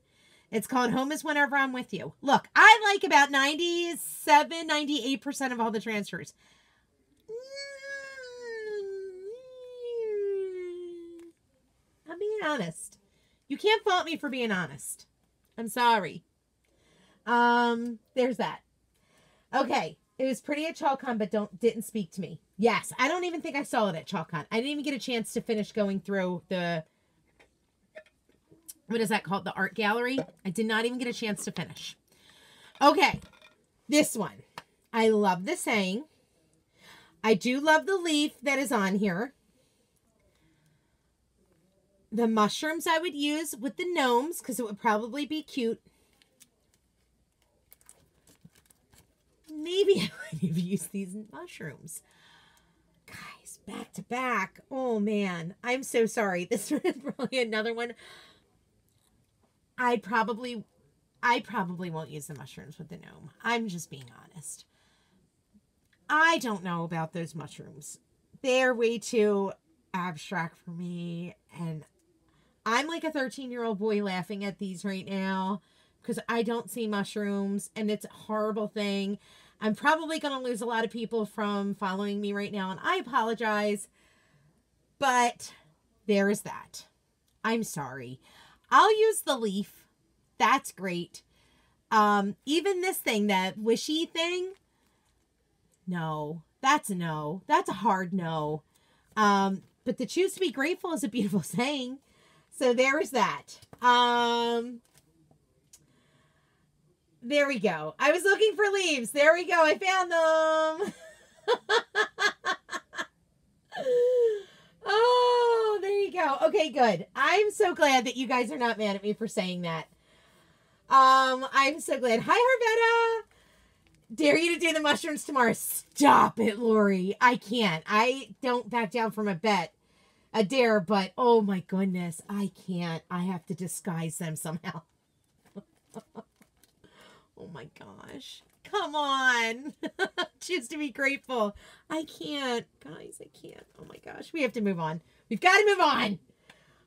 [SPEAKER 1] It's called Home is Whenever I'm With You. Look, I like about 97, 98% of all the transfers. Mm, I'm being honest. You can't fault me for being honest. I'm sorry. Um, there's that. Okay. It was pretty at ChalkCon, but don't didn't speak to me. Yes, I don't even think I saw it at ChalkCon. I didn't even get a chance to finish going through the what is that called? The art gallery. I did not even get a chance to finish. Okay. This one. I love the saying. I do love the leaf that is on here. The mushrooms I would use with the gnomes because it would probably be cute. Maybe [laughs] I might have used these mushrooms. Guys, back to back. Oh man, I'm so sorry. [laughs] This is probably another one. I probably, I probably won't use the mushrooms with the gnome. I'm just being honest. I don't know about those mushrooms. They're way too abstract for me. And I'm like a 13 year old boy laughing at these right now because I don't see mushrooms and it's a horrible thing. I'm probably going to lose a lot of people from following me right now, and I apologize. But there is that. I'm sorry. I'll use the leaf. That's great. Um, even this thing, that wishy thing, no, that's a no. That's a hard no. Um, but to choose to be grateful is a beautiful [laughs] saying. So there's that. Um, there we go. I was looking for leaves. There we go. I found them. [laughs] oh, there you go. Okay, good. I'm so glad that you guys are not mad at me for saying that. Um, I'm so glad. Hi, Harvetta. Dare you to do the mushrooms tomorrow. Stop it, Lori. I can't. I don't back down from a bet. A dare, but oh my goodness, I can't. I have to disguise them somehow. [laughs] oh my gosh. Come on. [laughs] Choose to be grateful. I can't. Guys, I can't. Oh my gosh. We have to move on. We've got to move on.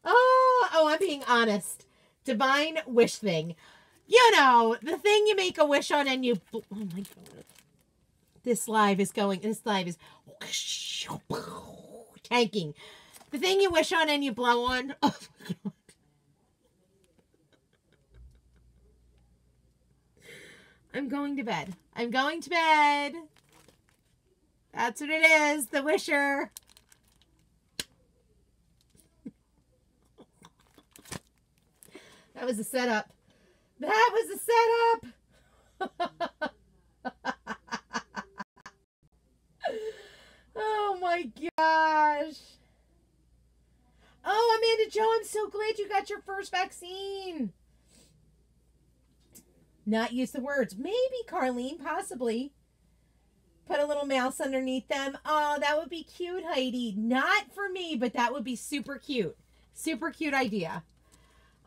[SPEAKER 1] Oh, oh, I'm being honest. Divine wish thing. You know, the thing you make a wish on and you. Oh my God. This live is going. This live is [laughs] tanking. The thing you wish on and you blow on. [laughs] Oh my God. I'm going to bed. I'm going to bed. That's what it is. The wisher. that was a setup. That was a setup. [laughs] oh my gosh. Oh, Amanda Joe, I'm so glad you got your first vaccine. Not use the words. Maybe, Carlene, possibly. Put a little mouse underneath them. Oh, that would be cute, Heidi. Not for me, but that would be super cute. Super cute idea.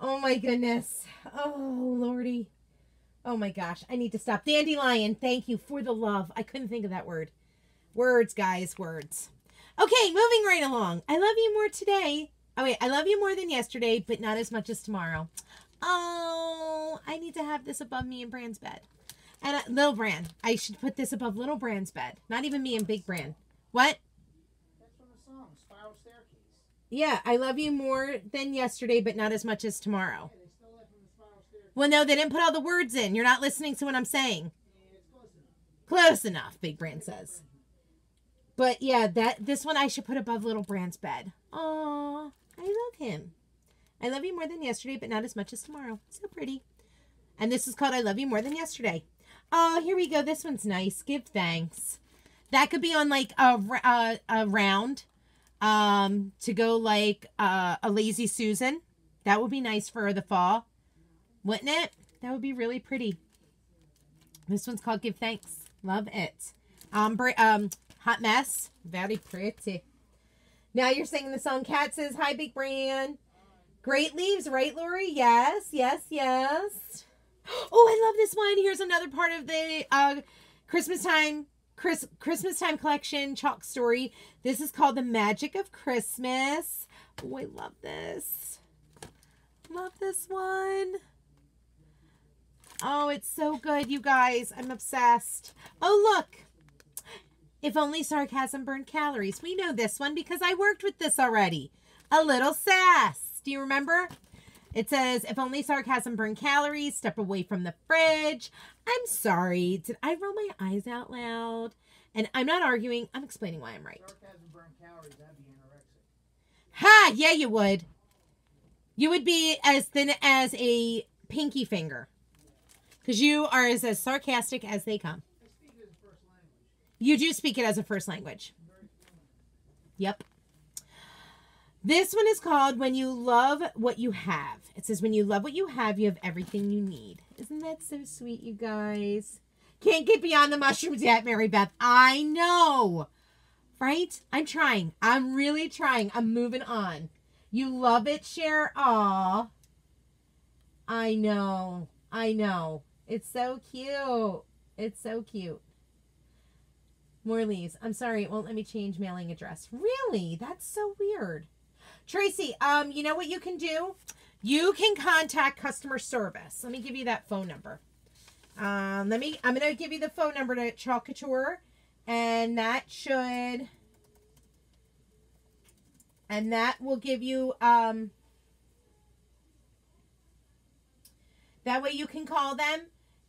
[SPEAKER 1] Oh my goodness. Oh, Lordy. Oh my gosh. I need to stop. Dandelion, thank you for the love. I couldn't think of that word. Words, guys, words. Okay, moving right along. I love you more today. Oh, wait. I love you more than yesterday, but not as much as tomorrow. Oh, I need to have this above me and Brand's bed. And uh, Little Brand. I should put this above Little Brand's bed. Not even me and Big Brand. What?
[SPEAKER 2] That's from the song, Spiral Starecase.
[SPEAKER 1] Yeah, I love you more than yesterday, but not as much as tomorrow.
[SPEAKER 2] Yeah, they stole that from the Spiral Starecase.
[SPEAKER 1] Well, no, they didn't put all the words in. You're not listening to what I'm saying.
[SPEAKER 2] Yeah, close enough.
[SPEAKER 1] Close enough, Big Brand says. But yeah, that this one I should put above Little Brand's bed. Oh, love him. I love you more than yesterday, but not as much as tomorrow. So pretty. And this is called I Love You More Than Yesterday. Oh, here we go. This one's nice. Give thanks. That could be on like a, a, a round um, to go like uh, a lazy Susan. That would be nice for the fall. Wouldn't it? That would be really pretty. This one's called Give Thanks. Love it. Ombre, um, Hot Mess. Very pretty. Now you're singing the song Cat says, Hi, Big Brand. Great leaves, right, Lori? Yes, yes, yes. Oh, I love this one. Here's another part of the uh, Christmas time Chris Christmas time collection chalk story. This is called The Magic of Christmas. Oh, I love this. Love this one. Oh, it's so good, you guys. I'm obsessed. Oh, look. If only sarcasm burned calories. We know this one because I worked with this already. A little sass. Do you remember? It says, if only sarcasm burned calories, step away from the fridge. I'm sorry. Did I roll my eyes out loud? And I'm not arguing. I'm explaining why I'm right.
[SPEAKER 2] Sarcasm calories, that'd be anorexic.
[SPEAKER 1] Ha! Yeah, you would. You would be as thin as a pinky finger. Because you are as, as sarcastic as they come.
[SPEAKER 2] I speak it as a first language.
[SPEAKER 1] You do speak it as a first language. Yep. This one is called When You Love What You Have. It says, When you love what you have, you have everything you need. Isn't that so sweet, you guys? Can't get beyond the mushrooms yet, Mary Beth. I know. Right? I'm trying. I'm really trying. I'm moving on. You love it, Cher? Aw. I know. I know. It's so cute. It's so cute. More leaves. I'm sorry, it won't let me change mailing address. Really? That's so weird. Tracy, um, you know what you can do? You can contact customer service. Let me give you that phone number. Um, let me, I'm going to give you the phone number to Chalk Couture, and that should, and that will give you, um, that way you can call them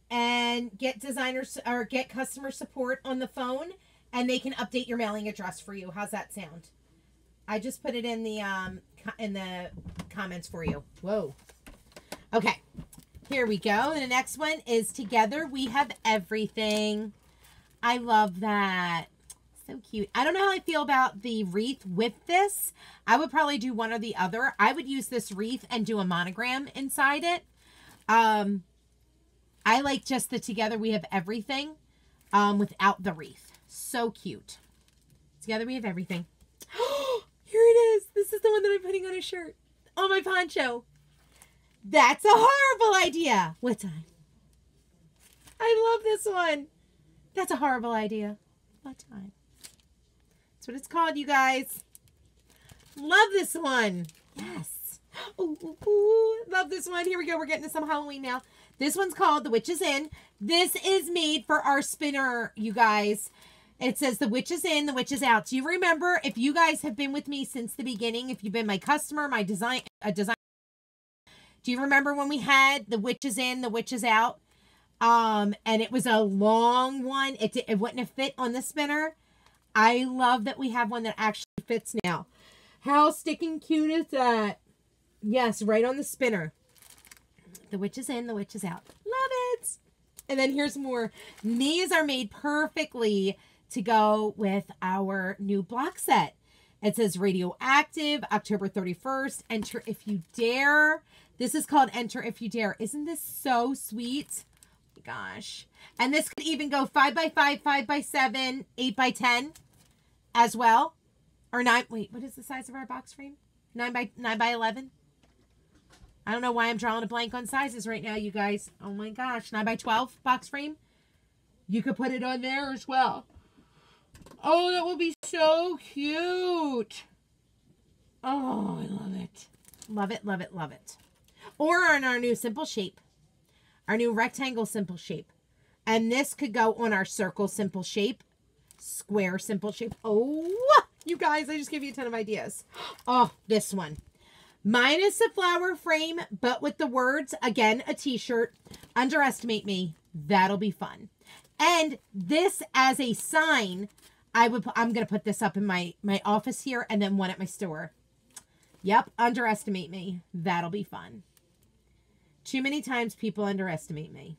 [SPEAKER 1] and get designers or get customer support on the phone and they can update your mailing address for you. How's that sound? I just put it in the um in the comments for you. Whoa. Okay. Here we go. And the next one is together we have everything. I love that. So cute. I don't know how I feel about the wreath with this. I would probably do one or the other. I would use this wreath and do a monogram inside it. Um, I like just the together we have everything um, without the wreath. So cute. Together we have everything. [gasps] Here it is. This is the one that I'm putting on a shirt. On my poncho. That's a horrible idea. What time? I love this one. That's a horrible idea. What time? That's what it's called, you guys. Love this one. Yes. Ooh, ooh, ooh. Love this one. Here we go. We're getting to some Halloween now. This one's called The Witch is In. This is made for our spinner, you guys. It says the witch is in, the witch is out. Do you remember if you guys have been with me since the beginning, if you've been my customer, my design a design do you remember when we had the witch is in, the witch is out? Um, and it was a long one. It, it wouldn't have fit on the spinner. I love that we have one that actually fits now. How sticking cute is that? Yes, right on the spinner. The witch is in, the witch is out. Love it. And then here's more. These are made perfectly to go with our new block set. It says radioactive, October 31st. Enter if you dare. This is called Enter If You Dare. Isn't this so sweet? Oh gosh. And this could even go 5 by 5 5 by 7 8 by 10 as well. Or 9. Wait, what is the size of our box frame? 9 by 9 by 11? I don't know why I'm drawing a blank on sizes right now, you guys. Oh my gosh. 9 by 12 box frame. You could put it on there as well. Oh, that will be so cute. Oh, I love it. Love it, love it, love it or on our new simple shape, our new rectangle simple shape. And this could go on our circle simple shape, square simple shape. Oh, you guys, I just gave you a ton of ideas. Oh, this one. Minus a flower frame, but with the words, again, a t-shirt. Underestimate me. That'll be fun. And this as a sign, I would, I'm going to put this up in my, my office here and then one at my store. Yep, underestimate me. That'll be fun. Too many times people underestimate me.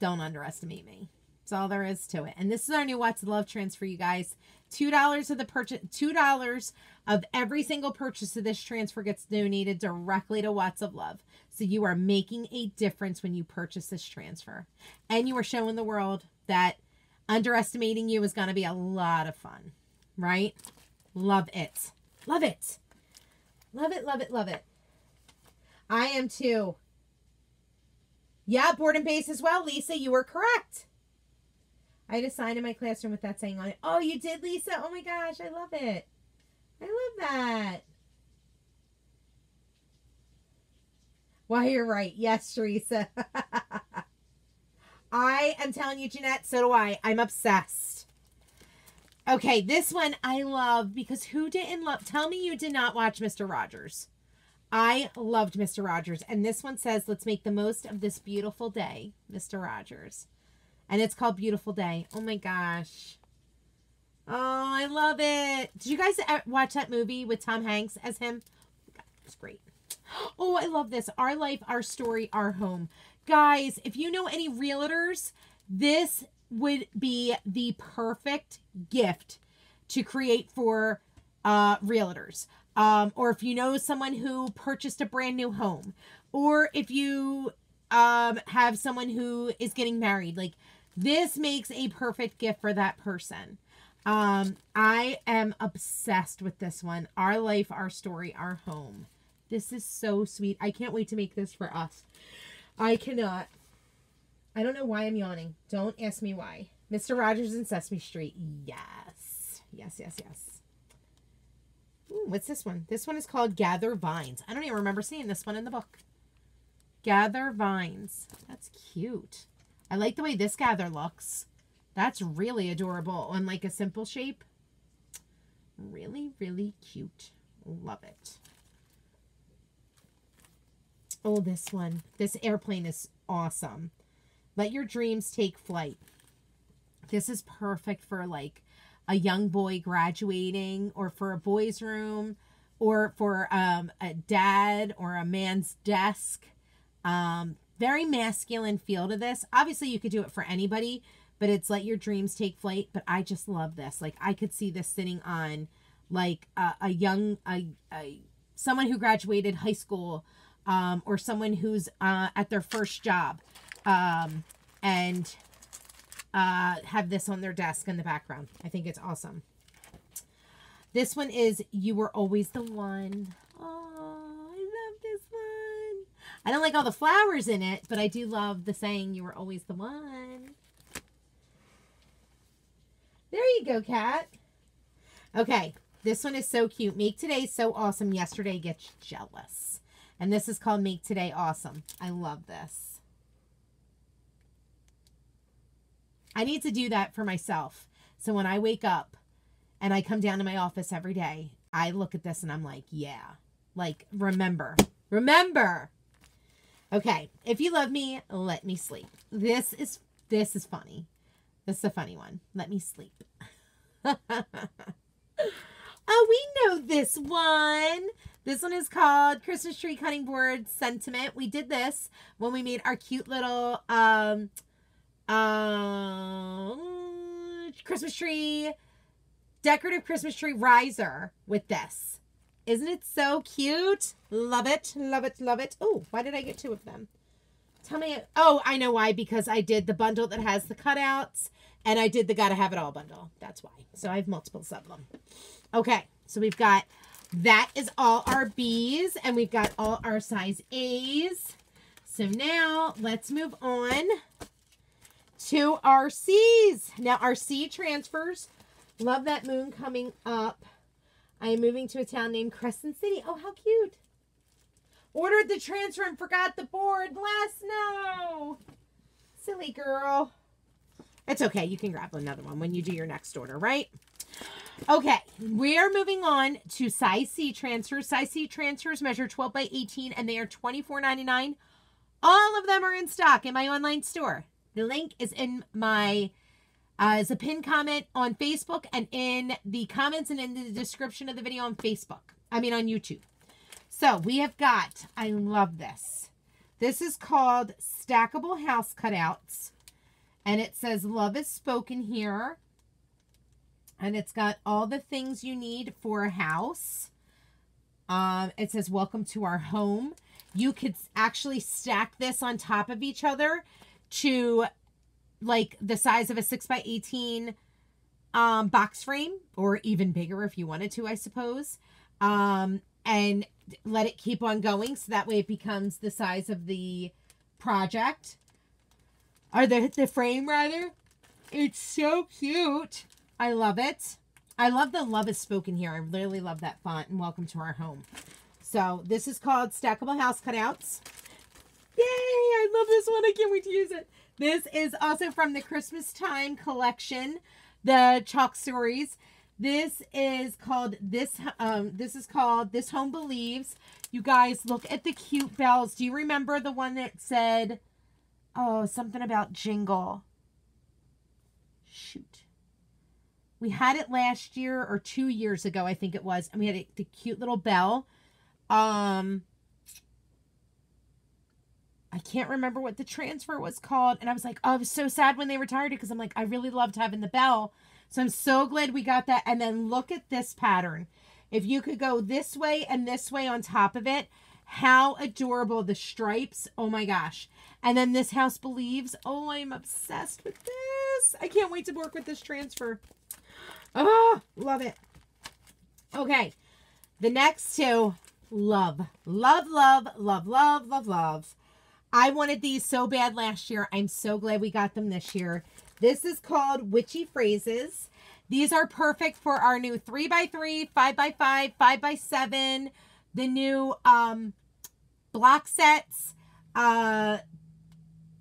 [SPEAKER 1] Don't underestimate me. That's all there is to it. And this is our new Watts of Love transfer, you guys. $2 of the purchase, $2 of every single purchase of this transfer gets donated directly to Watts of Love. So you are making a difference when you purchase this transfer. And you are showing the world that underestimating you is going to be a lot of fun, right? Love it. Love it. Love it, love it, love it. I am too. Yeah, board and base as well, Lisa. You were correct. I had a sign in my classroom with that saying on it. Oh, you did, Lisa? Oh my gosh, I love it. I love that. Well, you're right. Yes, Teresa. [laughs] I am telling you, Jeanette, so do I. I'm obsessed. Okay, this one I love because who didn't love? Tell me you did not watch Mr. Rogers. I loved Mr. Rogers. And this one says, let's make the most of this beautiful day, Mr. Rogers. And it's called Beautiful Day. Oh my gosh. Oh, I love it. Did you guys watch that movie with Tom Hanks as him? It's great. [gasps] Oh, I love this. Our life, our story, our home. Guys, if you know any realtors, this would be the perfect gift to create for uh, realtors. Um, or if you know someone who purchased a brand new home, or if you um, have someone who is getting married, like this makes a perfect gift for that person. Um, I am obsessed with this one. Our life, our story, our home. This is so sweet. I can't wait to make this for us. I cannot. I don't know why I'm yawning. Don't ask me why. Mr. Rogers and Sesame Street. Yes. Yes, yes, yes. Ooh, what's this one? This one is called Gather Vines. I don't even remember seeing this one in the book. Gather Vines. That's cute. I like the way this gather looks. That's really adorable on like a simple shape. Really, really cute. Love it. Oh, this one. This airplane is awesome. Let your dreams take flight. This is perfect for like a young boy graduating or for a boys room or for um, a dad or a man's desk. Um, very masculine feel to this. Obviously, you could do it for anybody, but it's let your dreams take flight. But I just love this. Like I could see this sitting on like a, a young a, a someone who graduated high school um, or someone who's uh, at their first job um, and uh, have this on their desk in the background. I think it's awesome. This one is You Were Always the One. Oh, I love this one. I don't like all the flowers in it, but I do love the saying You Were Always the One. There you go, cat. Okay, this one is so cute. Make today so awesome. Yesterday gets jealous. And this is called Make Today Awesome. I love this. I need to do that for myself. So when I wake up and I come down to my office every day, I look at this and I'm like, yeah, like remember, remember. Okay, if you love me, let me sleep. This is this is funny. This is a funny one. Let me sleep. [laughs] oh, we know this one. This one is called Christmas Tree Cutting Board Sentiment. We did this when we made our cute little um uh, Christmas tree, decorative Christmas tree riser with this. Isn't it so cute? Love it, love it, love it. Oh, why did I get two of them? Tell me. Oh, I know why. Because I did the bundle that has the cutouts and I did the Gotta Have It All bundle. That's why. So I have multiples of them. Okay, so we've got, that is all our B's and we've got all our size A's. So now let's move on to our C's. Now, our C transfers. Love that moon coming up. I am moving to a town named Crescent City. Oh, how cute. Ordered the transfer and forgot the board. Last no. Silly girl. It's okay. You can grab another one when you do your next order, right? Okay, we are moving on to size C transfers. Size C transfers measure 12 by 18 and they are $24.99. All of them are in stock in my online store. The link is in my uh, as a pinned comment on Facebook and in the comments and in the description of the video on Facebook. I mean on YouTube. So we have got, I love this. This is called Stackable House Cutouts. And it says love is spoken here. And it's got all the things you need for a house. Um, it says welcome to our home. You could actually stack this on top of each other to like the size of a 6 by 18 um, box frame or even bigger if you wanted to, I suppose. Um, and let it keep on going so that way it becomes the size of the project or the, the frame rather. It's so cute. I love it. I love the love is spoken here. I really love that font and welcome to our home. So this is called Stackable House Cutouts. Yay! I love this one. I can't wait to use it. This is also from the Christmas Time collection, the Chalk Stories. This is called this um this is called This Home Believes. You guys look at the cute bells. Do you remember the one that said oh something about jingle? Shoot. We had it last year or 2 years ago, I think it was. And we had a, the cute little bell. Um I can't remember what the transfer was called. And I was like, oh, I was so sad when they retired it because I'm like, I really loved having the bell. So I'm so glad we got that. And then look at this pattern. If you could go this way and this way on top of it, how adorable the stripes. Oh my gosh. And then this house believes. Oh, I'm obsessed with this. I can't wait to work with this transfer. Oh, love it. Okay. The next two, love. Love, love, love, love, love, love. I wanted these so bad last year. I'm so glad we got them this year. This is called Witchy Phrases. These are perfect for our new 3x3, 5x5, 5x7, the new um, block sets. Uh,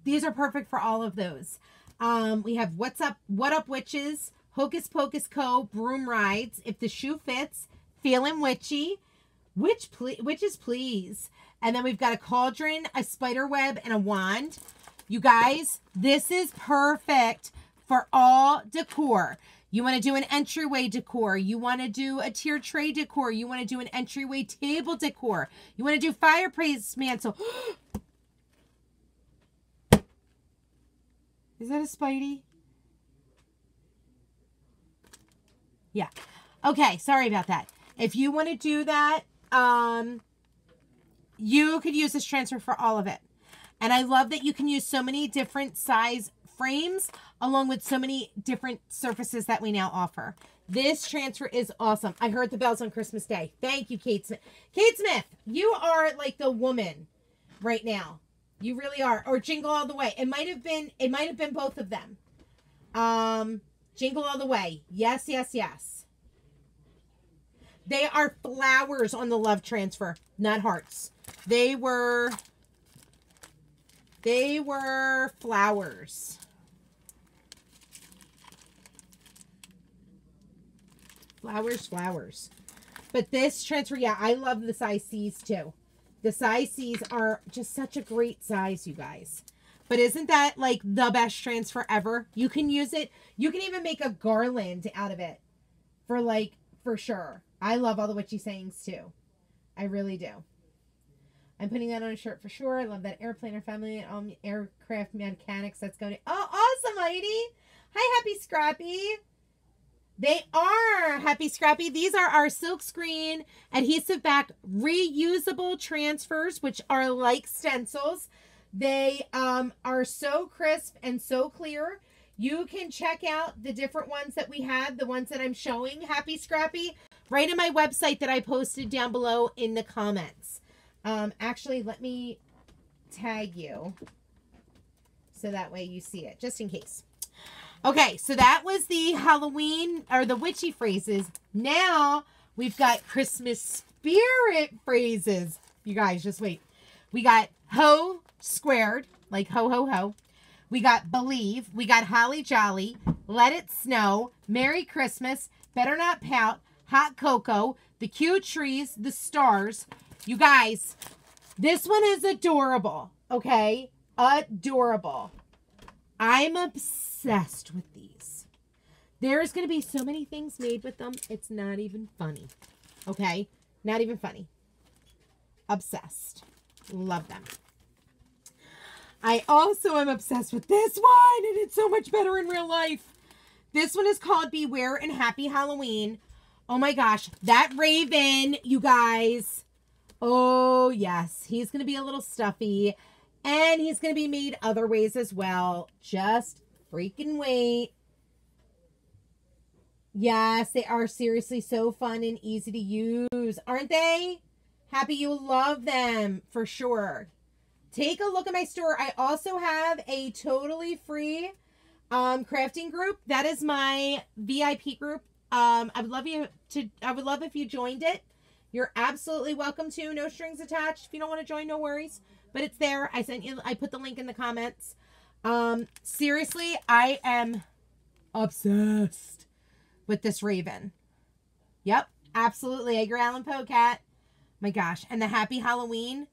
[SPEAKER 1] these are perfect for all of those. Um, we have What's Up, What Up Witches, Hocus Pocus Co., Broom Rides, If the Shoe Fits, Feeling Witchy, Witch ple- Witches Please. And then we've got a cauldron, a spider web, and a wand. You guys, this is perfect for all decor. You want to do an entryway decor. You want to do a tier tray decor. You want to do an entryway table decor. You want to do fireplace mantle. [gasps] Is that a Spidey? Yeah. Okay, sorry about that. If you want to do that, um, you could use this transfer for all of it. And I love that you can use so many different size frames along with so many different surfaces that we now offer. This transfer is awesome. I heard the bells on Christmas Day. Thank you, Kate Smith. Kate Smith, you are like the woman right now. You really are. Or Jingle All the Way. It might have been it might have been both of them. Um Jingle All the Way. Yes, yes, yes. They are flowers on the love transfer, not hearts. They were they were flowers. Flowers, flowers. But this transfer, yeah, I love the size C's too. The size C's are just such a great size, you guys. But isn't that like the best transfer ever? You can use it. You can even make a garland out of it for like, for sure. I love all the witchy sayings too. I really do. I'm putting that on a shirt for sure. I love that airplaner family um, aircraft mechanics that's going to. Oh, awesome, Heidi. Hi, Happy Scrappy. They are Happy Scrappy. These are our silk screen adhesive back reusable transfers, which are like stencils. They um, are so crisp and so clear. You can check out the different ones that we have, the ones that I'm showing, Happy Scrappy, right on my website that I posted down below in the comments. Um, actually, let me tag you so that way you see it, just in case. Okay, so that was the Halloween or the witchy phrases. Now we've got Christmas spirit phrases. You guys, just wait. We got ho squared, like ho ho ho. We got believe. We got holly jolly. Let it snow. Merry Christmas. Better not pout. Hot cocoa. The cute trees. The stars. You guys, this one is adorable. Okay, adorable. I'm obsessed with these. There's going to be so many things made with them. It's not even funny. Okay? Not even funny. Obsessed. Love them. I also am obsessed with this one, and it's so much better in real life. This one is called Beware and Happy Halloween. Oh my gosh, that raven, you guys. Oh, yes. He's going to be a little stuffy. And he's going to be made other ways as well. Just freaking wait. Yes, they are seriously so fun and easy to use, aren't they? Happy you love them for sure. Take a look at my store. I also have a totally free um, crafting group. That is my VIP group. Um, I would love you to. I would love if you joined it. You're absolutely welcome to. No strings attached. If you don't want to join, no worries. But it's there. I sent you. I put the link in the comments. Um, seriously, I am obsessed with this Raven. Yep, absolutely. Edgar Allan Poe cat. My gosh. And the Happy Halloween.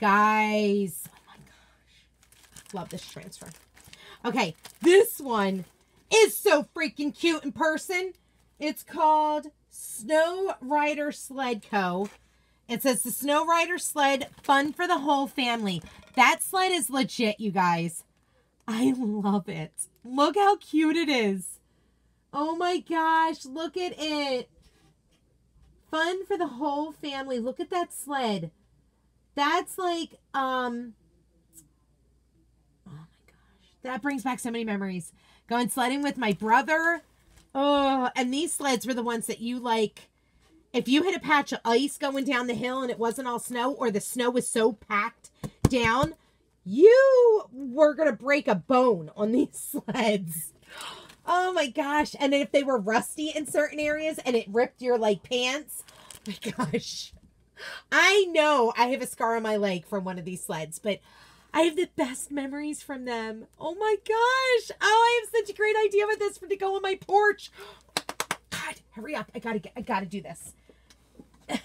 [SPEAKER 1] Guys. Oh my gosh. Love this transfer. Okay, this one is so freaking cute in person. It's called Snow Rider Sled Co. It says the Snow Rider sled, fun for the whole family. That sled is legit, you guys. I love it. Look how cute it is. Oh my gosh, look at it. Fun for the whole family. Look at that sled. That's like, um, oh my gosh. That brings back so many memories. Going sledding with my brother. Oh, and these sleds were the ones that you like. If you hit a patch of ice going down the hill and it wasn't all snow, or the snow was so packed down, you were going to break a bone on [laughs] these sleds. Oh my gosh. And if they were rusty in certain areas and it ripped your like pants, oh [laughs] my gosh. I know I have a scar on my leg from one of these sleds, but I have the best memories from them. Oh my gosh. Oh, I have such a great idea with this for to go on my porch. [gasps] God, hurry up. I gotta get I gotta do this. [laughs]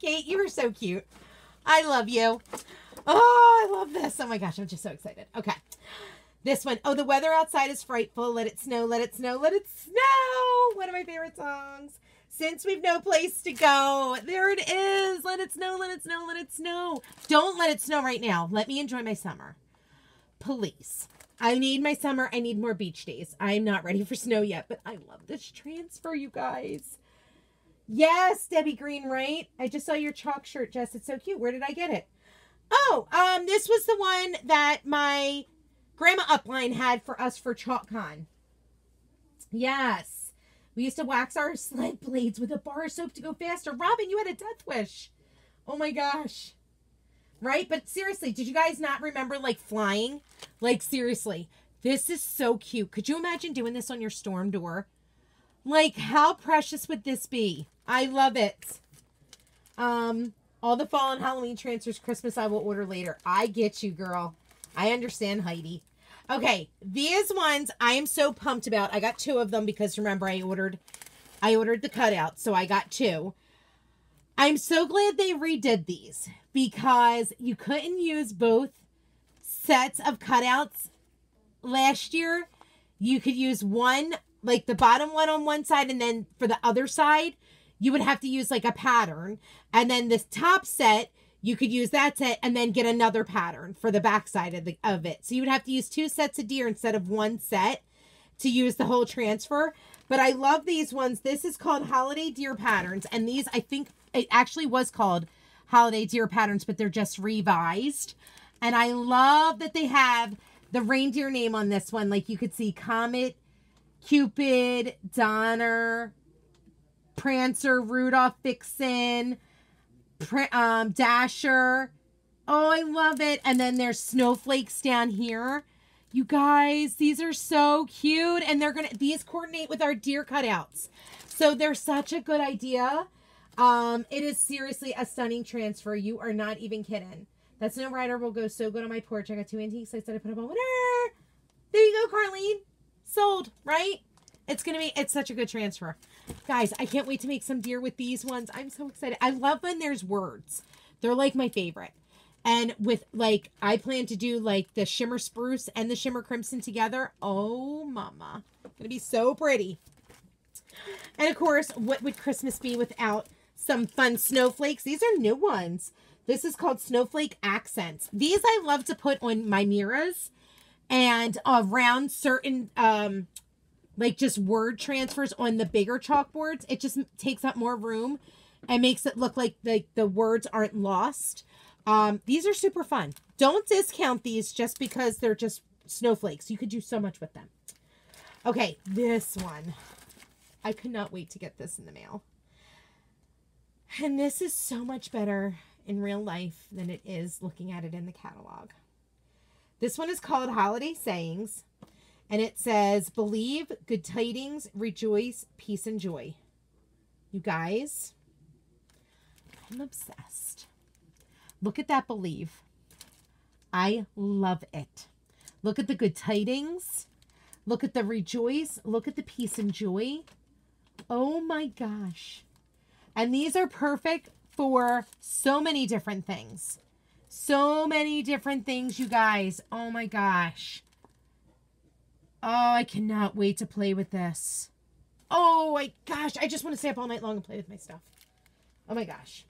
[SPEAKER 1] Kate, you are so cute. I love you. Oh, I love this. Oh my gosh, I'm just so excited. Okay. This one. Oh, the weather outside is frightful. Let it snow, let it snow, let it snow. One of my favorite songs. Since we've no place to go. There it is. Let it snow, let it snow, let it snow. Don't let it snow right now. Let me enjoy my summer. Please. I need my summer. I need more beach days. I'm not ready for snow yet, but I love this transfer, you guys. Yes, Debbie Green, right? I just saw your chalk shirt, Jess. It's so cute. Where did I get it? Oh, um, this was the one that my grandma upline had for us for ChalkCon. Yes. We used to wax our sled blades with a bar of soap to go faster. Robin, you had a death wish. Oh my gosh. Right? But seriously, did you guys not remember like flying? Like seriously, this is so cute. Could you imagine doing this on your storm door? Like how precious would this be? I love it. Um, all the fall and Halloween transfers, Christmas I will order later. I get you, girl. I understand, Heidi. Okay, these ones I am so pumped about. I got two of them because remember I ordered I ordered the cutout, so I got two. I'm so glad they redid these because you couldn't use both sets of cutouts last year. You could use one, like the bottom one on one side, and then for the other side, you would have to use like a pattern. And then this top set, you could use that set and then get another pattern for the backside of, the, of it. So you would have to use two sets of deer instead of one set to use the whole transfer. But I love these ones. This is called Holiday Deer Patterns. And these, I think it actually was called Holiday Deer Patterns, but they're just revised. And I love that they have the reindeer name on this one. Like you could see Comet, Cupid, Donner, Prancer, Rudolph, Vixen, um, Dasher. Oh, I love it. And then there's snowflakes down here. You guys, these are so cute. And they're going to, these coordinate with our deer cutouts. So they're such a good idea. Um, it is seriously a stunning transfer. You are not even kidding. That Snow Rider will go so good on my porch. I got two antiques. I said I put them on winner. There you go, Carlene. Sold, right? It's going to be, it's such a good transfer. Guys, I can't wait to make some deer with these ones. I'm so excited. I love when there's words. They're like my favorite. And with like, I plan to do like the shimmer spruce and the shimmer crimson together. Oh, mama. Gonna be so pretty. And of course, what would Christmas be without some fun snowflakes? These are new ones. This is called Snowflake Accents. These I love to put on my mirrors and around certain um, like just word transfers on the bigger chalkboards. It just takes up more room and makes it look like the, the words aren't lost. Um, these are super fun. Don't discount these just because they're just snowflakes. You could do so much with them. Okay, this one. I could not wait to get this in the mail. And this is so much better in real life than it is looking at it in the catalog. This one is called Holiday Sayings. And it says, believe, good tidings, rejoice, peace, and joy. You guys, I'm obsessed. Look at that believe. I love it. Look at the good tidings. Look at the rejoice. Look at the peace and joy. Oh my gosh. And these are perfect for so many different things. So many different things, you guys. Oh my gosh. Oh, I cannot wait to play with this. Oh my gosh, I just want to stay up all night long and play with my stuff. Oh my gosh.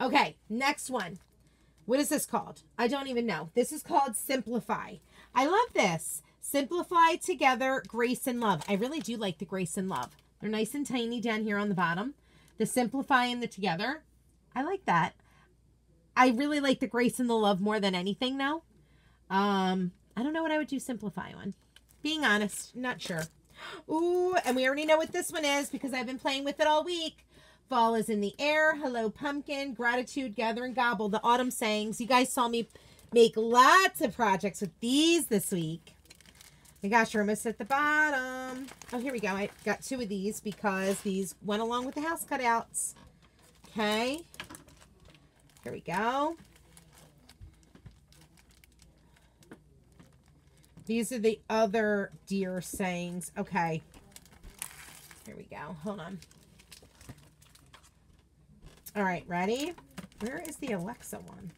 [SPEAKER 1] Okay, next one. What is this called? I don't even know. This is called Simplify. I love this. Simplify together, grace and love. I really do like the grace and love. They're nice and tiny down here on the bottom. The simplify and the together. I like that. I really like the grace and the love more than anything now. Um, I don't know what I would do simplify on. Being honest, not sure. Ooh, and we already know what this one is because I've been playing with it all week. Fall is in the air. Hello, pumpkin. Gratitude, gather and gobble. The autumn sayings. You guys saw me make lots of projects with these this week. My gosh, we're almost at the bottom. Oh, here we go. I got two of these because these went along with the house cutouts. Okay. Here we go. These are the other deer sayings. Okay. Here we go. Hold on. All right, ready? Where is the Alexa one?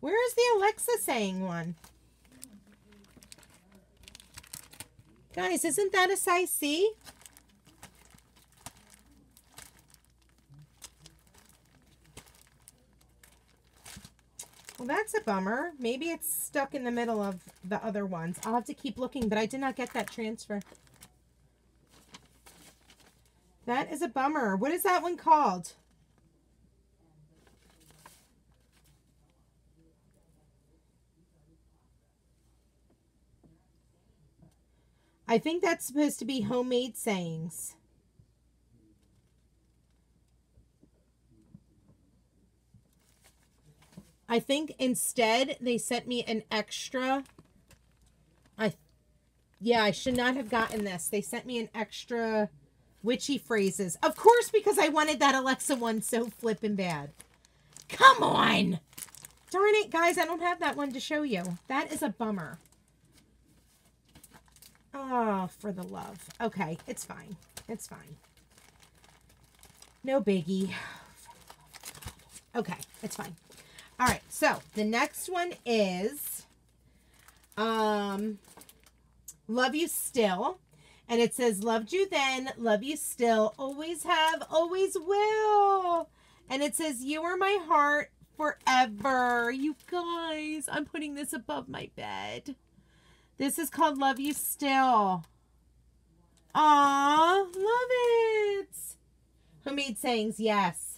[SPEAKER 1] Where is the Alexa saying one? Guys, isn't that a size C? Well, that's a bummer. Maybe it's stuck in the middle of the other ones. I'll have to keep looking, but I did not get that transfer. That is a bummer. What is that one called? I think that's supposed to be homemade sayings. I think instead they sent me an extra. I, yeah, I should not have gotten this. They sent me an extra witchy phrases. Of course, because I wanted that Alexa one so flippin' bad. Come on. Darn it, guys. I don't have that one to show you. That is a bummer. Oh, for the love. Okay, it's fine. It's fine. No biggie. [sighs] Okay, it's fine. All right, so the next one is um Love You Still. And it says, Loved you then, love you still, always have, always will. And it says, You are my heart forever. You guys, I'm putting this above my bed. This is called Love You Still. Aw, love it. Made sayings? Yes.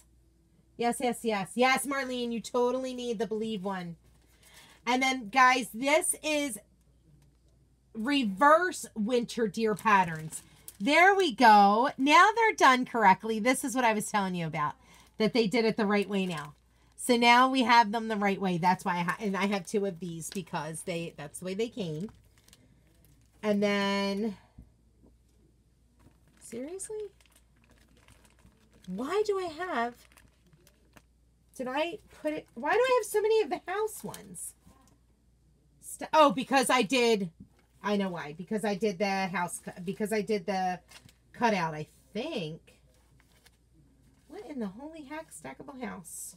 [SPEAKER 1] Yes, yes, yes. Yes, Marlene, you totally need the Believe one. And then, guys, this is reverse winter deer patterns. There we go. Now they're done correctly. This is what I was telling you about, that they did it the right way now. So now we have them the right way. That's why I ha and I have two of these because they that's the way they came. And then seriously? Why do I have Did I put it Why do I have so many of the house ones? St oh, because I did I know why. Because I did the house because I did the cutout, I think. What in the holy heck stackable house?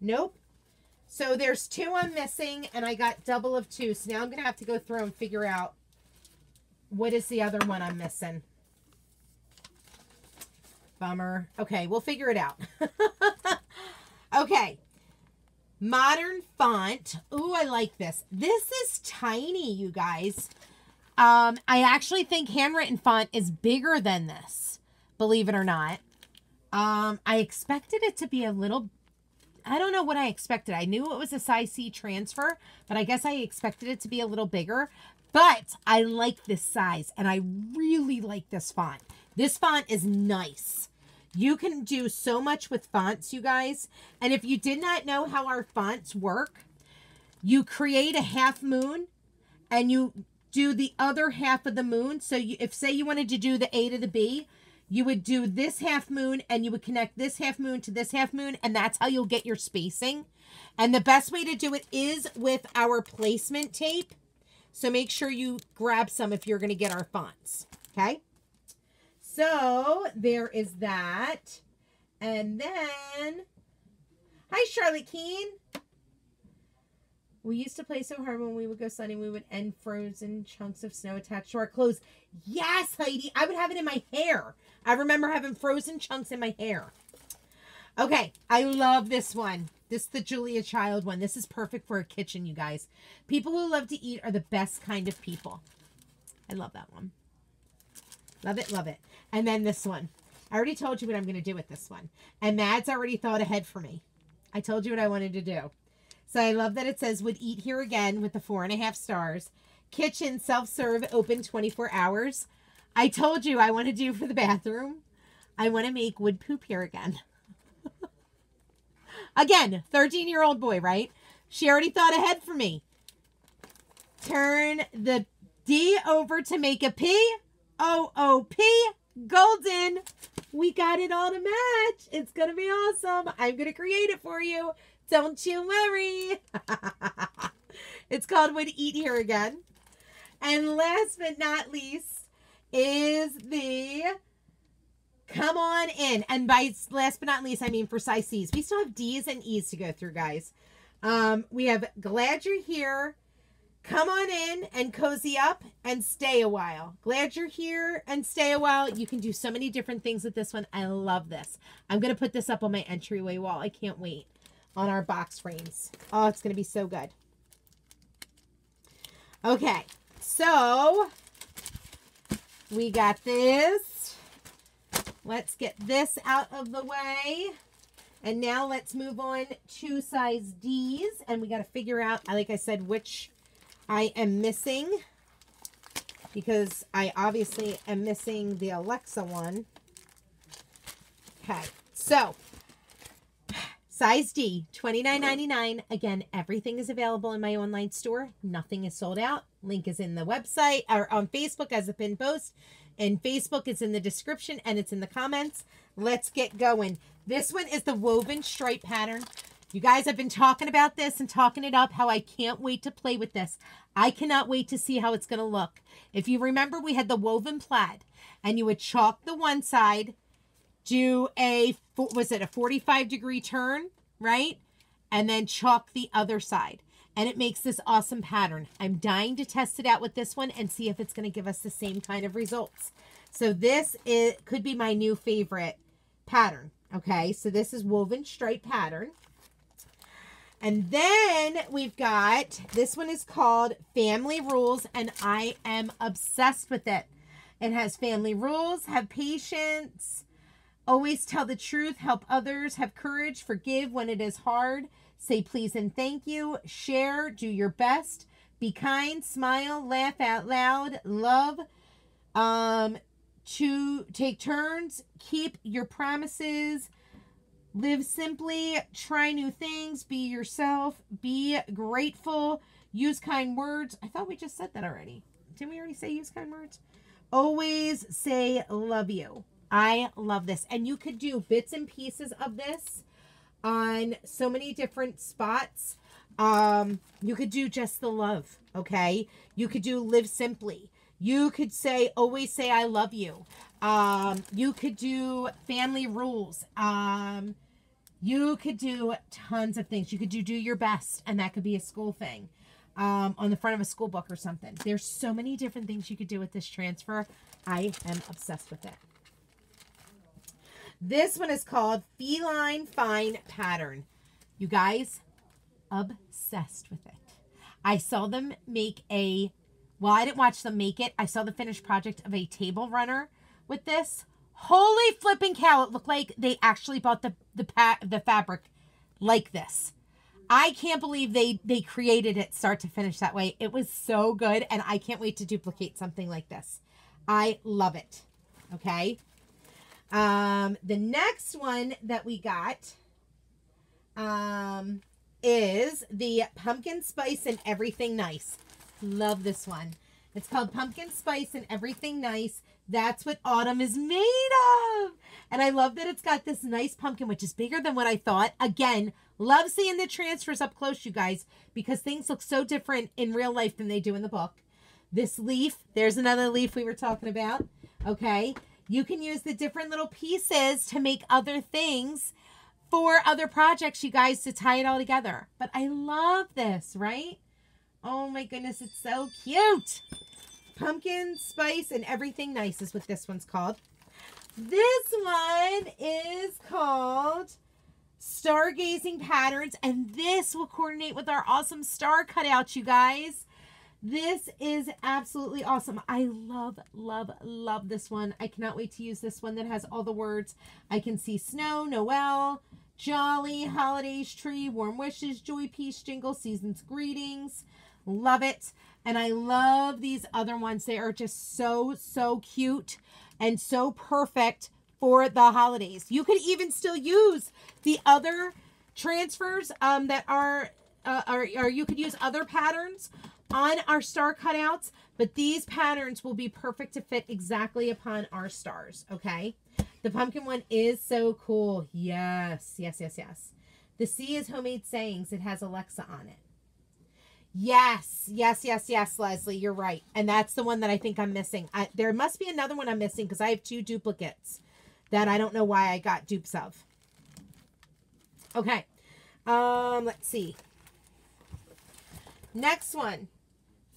[SPEAKER 1] Nope. So there's two I'm missing, and I got double of two. So now I'm going to have to go through and figure out what is the other one I'm missing. Bummer. Okay, we'll figure it out. [laughs] okay. Modern font. Ooh, I like this. This is tiny, you guys. Um, I actually think handwritten font is bigger than this, believe it or not. Um, I expected it to be a little I don't know what I expected. I knew it was a size C transfer, but I guess I expected it to be a little bigger. But I like this size, and I really like this font. This font is nice. You can do so much with fonts, you guys. And if you did not know how our fonts work, you create a half moon, and you do the other half of the moon. So you, if, say, you wanted to do the A to the B, you would do this half moon and you would connect this half moon to this half moon and that's how you'll get your spacing. And the best way to do it is with our placement tape. So make sure you grab some if you're going to get our fonts. Okay. So there is that. And then, hi Charlotte Keen. We used to play so hard when we would go sledding, we would end frozen chunks of snow attached to our clothes. Yes, Heidi, I would have it in my hair. I remember having frozen chunks in my hair. Okay, I love this one. This is the Julia Child one. This is perfect for a kitchen, you guys. People who love to eat are the best kind of people. I love that one. Love it, love it. And then this one. I already told you what I'm going to do with this one. And Mads already thought ahead for me. I told you what I wanted to do. So I love that it says would eat here again with the four and a half stars. Kitchen self-serve open 24 hours. I told you I want to do for the bathroom. I want to make wood poop here again. [laughs] again, 13 year old boy, right? She already thought ahead for me. Turn the D over to make a P. O O P. Golden. We got it all to match. It's going to be awesome. I'm going to create it for you. Don't you worry. [laughs] it's called Would Eat Here Again. And last but not least is the Come On In. And by last but not least, I mean for size C's. We still have D's and E's to go through, guys. Um, we have Glad You're Here. Come on in and cozy up and stay a while. Glad you're here and stay a while. You can do so many different things with this one. I love this. I'm going to put this up on my entryway wall. I can't wait on our box frames. Oh, it's going to be so good. Okay, so we got this. Let's get this out of the way. And now let's move on to size D's. And we got to figure out, like I said, which I am missing. Because I obviously am missing the Alexa one. Okay, so Size D, $29.99. Again, everything is available in my online store. Nothing is sold out. Link is in the website or on Facebook as a pin post. And Facebook is in the description and it's in the comments. Let's get going. This one is the woven stripe pattern. You guys have been talking about this and talking it up, how I can't wait to play with this. I cannot wait to see how it's going to look. If you remember, we had the woven plaid and you would chalk the one side do a, was it a 45 degree turn, right? And then chalk the other side. And it makes this awesome pattern. I'm dying to test it out with this one and see if it's going to give us the same kind of results. So this is, could be my new favorite pattern. Okay, so this is woven stripe pattern. And then we've got, this one is called Family Rules, and I am obsessed with it. It has family rules, have patience, Always tell the truth, help others, have courage, forgive when it is hard, say please and thank you, share, do your best, be kind, smile, laugh out loud, love, um, to take turns, keep your promises, live simply, try new things, be yourself, be grateful, use kind words. I thought we just said that already. Didn't we already say use kind words? Always say love you. I love this. And you could do bits and pieces of this on so many different spots. Um, you could do just the love, okay? You could do live simply. You could say, always say I love you. Um, you could do family rules. Um, you could do tons of things. You could do do your best, and that could be a school thing um, on the front of a school book or something. There's so many different things you could do with this transfer. I am obsessed with it. This one is called Feline Fine Pattern. You guys, obsessed with it. I saw them make a, well, I didn't watch them make it. I saw the finished project of a table runner with this. Holy flipping cow. It looked like they actually bought the, the, pa the fabric like this. I can't believe they, they created it start to finish that way. It was so good, and I can't wait to duplicate something like this. I love it. Okay. Um, the next one that we got um, is the Pumpkin Spice and Everything Nice. Love this one. It's called Pumpkin Spice and Everything Nice. That's what autumn is made of. And I love that it's got this nice pumpkin, which is bigger than what I thought. Again, love seeing the transfers up close, you guys, because things look so different in real life than they do in the book. This leaf, there's another leaf we were talking about. Okay. You can use the different little pieces to make other things for other projects, you guys, to tie it all together. But I love this, right? Oh my goodness, it's so cute. Pumpkin spice and everything nice is what this one's called. This one is called stargazing patterns, and this will coordinate with our awesome star cutouts, you guys. This is absolutely awesome. I love, love, love this one. I cannot wait to use this one that has all the words. I can see snow, Noel, jolly, holidays, tree, warm wishes, joy, peace, jingle, season's greetings. Love it. And I love these other ones. They are just so, so cute and so perfect for the holidays. You could even still use the other transfers um, that are, uh, or, or you could use other patterns on our star cutouts, but these patterns will be perfect to fit exactly upon our stars, okay? The pumpkin one is so cool. Yes, yes, yes, yes. The C is homemade sayings. It has Alexa on it. Yes, yes, yes, yes, Leslie, you're right. And that's the one that I think I'm missing. I, there must be another one I'm missing because I have two duplicates that I don't know why I got dupes of. Okay. Um, let's see. Next one.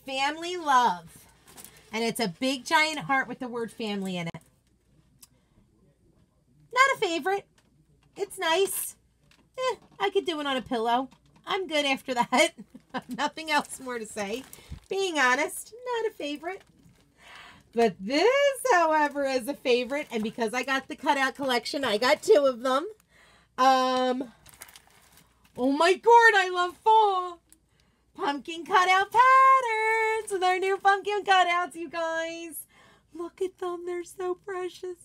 [SPEAKER 1] Family love. And it's a big giant heart with the word family in it. Not a favorite. It's nice. Eh, I could do it on a pillow. I'm good after [laughs] that. [laughs] Nothing else more to say. Being honest, not a favorite. But this, however, is a favorite. And because I got the cutout collection, I got two of them. Um, oh my god, I love fall. Pumpkin cutout patterns with our new pumpkin cutouts, you guys. Look at them. They're so precious.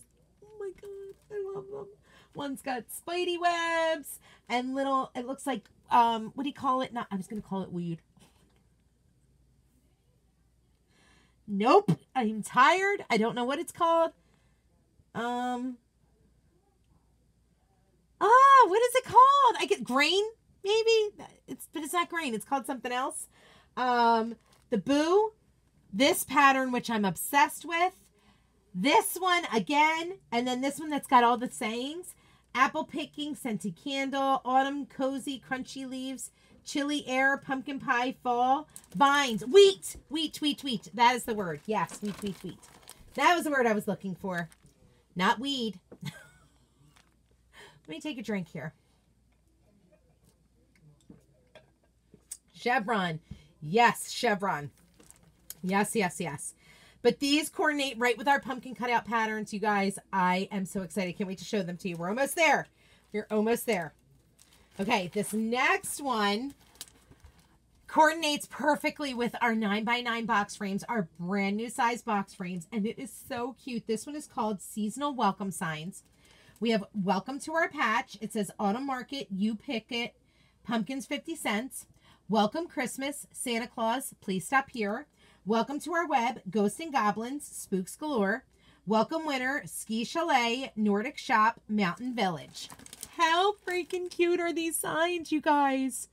[SPEAKER 1] Oh my god, I love them. One's got spidey webs and little, it looks like, um, what do you call it? Not, I was going to call it weed. Nope. I'm tired. I don't know what it's called. Um. Ah, what is it called? I get grain, maybe. It's but it's not grain. It's called something else. Um, the boo. This pattern, which I'm obsessed with. This one again, and then this one that's got all the sayings. Apple picking, scented candle, autumn cozy, crunchy leaves, chilly air, pumpkin pie, fall, vines, wheat, wheat, wheat, wheat. That is the word. Yes, wheat, wheat, wheat. That was the word I was looking for. Not weed. [laughs] Let me take a drink here. Chevron. Yes, chevron. Yes, yes, yes. But these coordinate right with our pumpkin cutout patterns, you guys. I am so excited. Can't wait to show them to you. We're almost there. We're almost there. Okay, this next one coordinates perfectly with our 9 by 9 box frames, our brand new size box frames, and it is so cute. This one is called Seasonal Welcome Signs. We have Welcome to our patch. It says Autumn Market, you pick it, pumpkins 50 cents. Welcome Christmas, Santa Claus, please stop here. Welcome to our web, Ghosts and Goblins, Spooks Galore. Welcome Winter, Ski Chalet, Nordic Shop, Mountain Village. How freaking cute are these signs, you guys?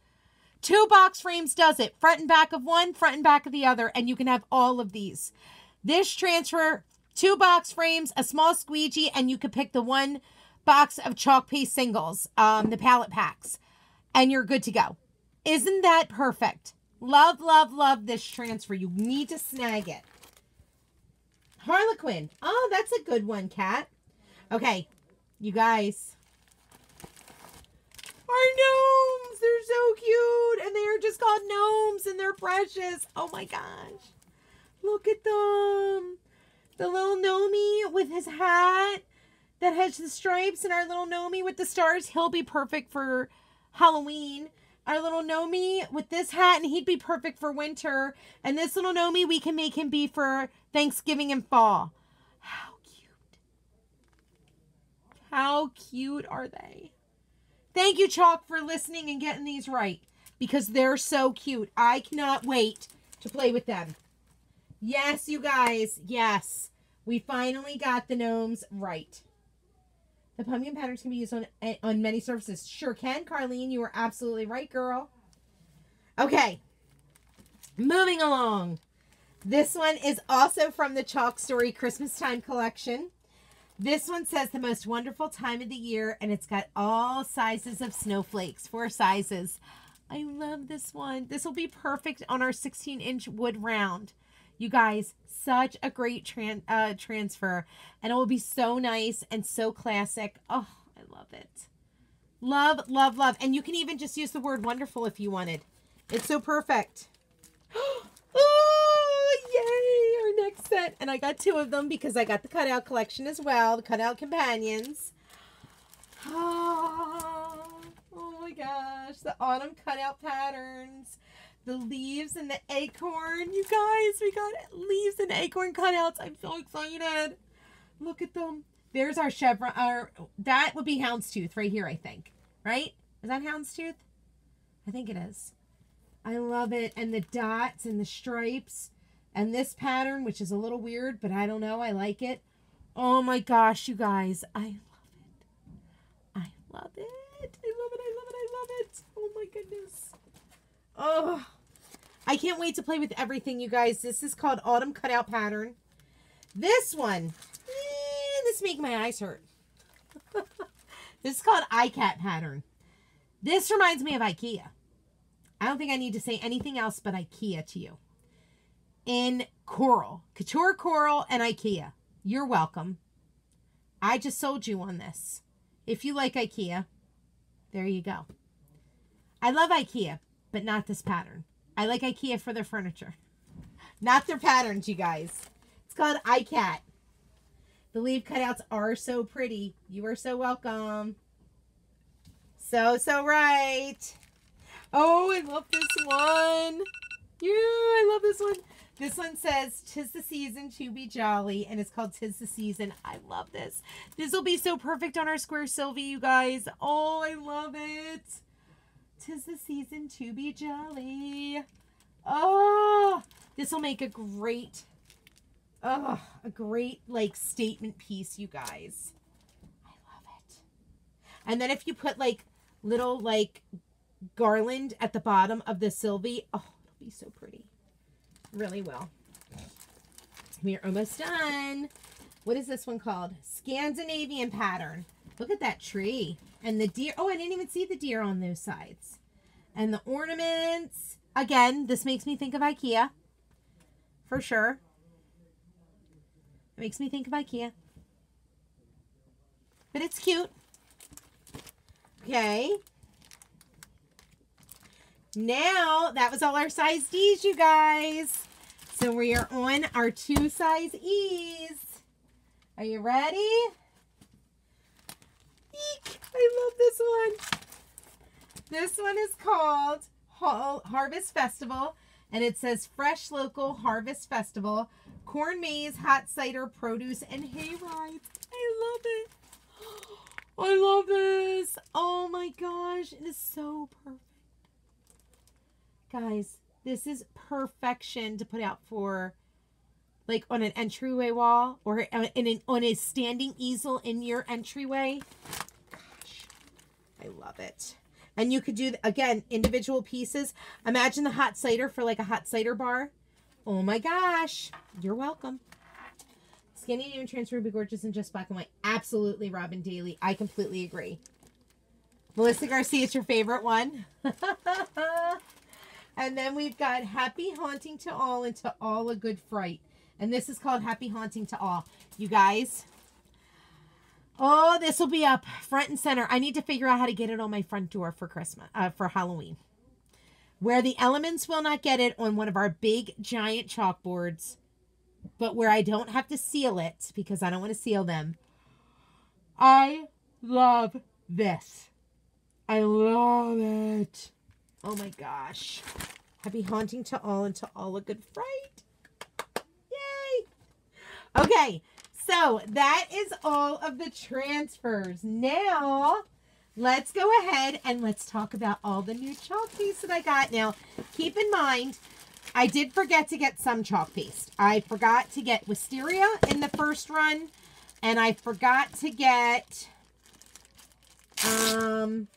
[SPEAKER 1] Two box frames does it. Front and back of one, front and back of the other, and you can have all of these. This transfer, two box frames, a small squeegee, and you could pick the one box of chalk paste singles, um, the palette packs, and you're good to go. Isn't that perfect? Love, love, love this transfer. You need to snag it. Harlequin. Oh, that's a good one, Cat. Okay, you guys. Our gnomes. They're so cute. And they are just called gnomes and they're precious. Oh my gosh. Look at them. The little gnomie with his hat that has the stripes and our little gnomie with the stars. He'll be perfect for Halloween our little gnomie with this hat, and he'd be perfect for winter. And this little gnomie, we can make him be for Thanksgiving and fall. How cute. How cute are they? Thank you, Chalk, for listening and getting these right because they're so cute. I cannot wait to play with them. Yes, you guys. Yes. We finally got the gnomes right. The pumpkin patterns can be used on eh, on many surfaces. Sure can, Carlene. You are absolutely right, girl. Okay. Moving along. This one is also from the Chalk Story Christmas Time collection. This one says the most wonderful time of the year, and it's got all sizes of snowflakes, four sizes. I love this one. This will be perfect on our 16 inch wood round. You guys, such a great tran uh, transfer. And it will be so nice and so classic. Oh, I love it. Love, love, love. And you can even just use the word wonderful if you wanted. It's so perfect. [gasps] oh, yay! Our next set. And I got two of them because I got the cutout collection as well. The cutout companions. [gasps] Oh, oh my gosh. The autumn cutout patterns. The leaves and the acorn. You guys, we got leaves and acorn cutouts. I'm so excited. Look at them. There's our chevron. Our, that would be houndstooth right here, I think. Right? Is that houndstooth? I think it is. I love it. And the dots and the stripes. And this pattern, which is a little weird, but I don't know. I like it. Oh my gosh, you guys. I love it. I love it. I love it. I love it. I love it. Oh my goodness. Oh, I can't wait to play with everything, you guys. This is called Autumn Cutout Pattern. This one, eh, this make my eyes hurt. [laughs] this is called Ikat Pattern. This reminds me of Ikea. I don't think I need to say anything else but Ikea to you. In coral, couture coral and Ikea. You're welcome. I just sold you on this. If you like Ikea, there you go. I love Ikea, but not this pattern. I like Ikea for their furniture. Not their patterns, you guys. It's called Ikat. The leaf cutouts are so pretty. You are so welcome. So, so right. Oh, I love this one. Yeah, I love this one. This one says, Tis the season to be jolly, and it's called Tis the Season. I love this. This will be so perfect on our Square Sylvie, you guys. Oh, I love it. Tis the season to be jolly. Oh, this will make a great, oh, a great, like, statement piece, you guys. I love it. And then if you put, like, little, like, garland at the bottom of the Sylvie, oh, it'll be so pretty. Really will. We're almost done. What is this one called? Scandinavian pattern. Look at that tree. And the deer. Oh, I didn't even see the deer on those sides. And the ornaments. Again, this makes me think of Ikea. For sure. It makes me think of Ikea. But it's cute. Okay. Now, that was all our size D's, you guys. So we are on our two size E's. Are you ready? Eek! I love this one. This one is called Harvest Festival, and it says Fresh Local Harvest Festival, Corn Maze, Hot Cider, Produce, and Hay Rides. I love it. [gasps] I love this. Oh my gosh, it is so perfect. Guys, this is perfection to put out for like on an entryway wall or in an, on a standing easel in your entryway. Gosh, I love it. And you could do, again, individual pieces. Imagine the hot cider for like a hot cider bar. Oh my gosh. You're welcome. Skinny and transfer be gorgeous and just black and white. Absolutely, Robin Daly. I completely agree. Melissa Garcia, it's your favorite one. [laughs] and then we've got Happy Haunting to All and to All a Good Fright. And this is called Happy Haunting to All. You guys, Oh, this will be up front and center. I need to figure out how to get it on my front door for Christmas, uh, for Halloween. Where the elements will not get it on one of our big giant chalkboards, but where I don't have to seal it because I don't want to seal them. I love this. I love it. Oh my gosh. Happy haunting to all and to all a good fright. Okay. So that is all of the transfers. Now, let's go ahead and let's talk about all the new chalk paste that I got. Now, keep in mind, I did forget to get some chalk paste. I forgot to get Wisteria in the first run, and I forgot to get, um,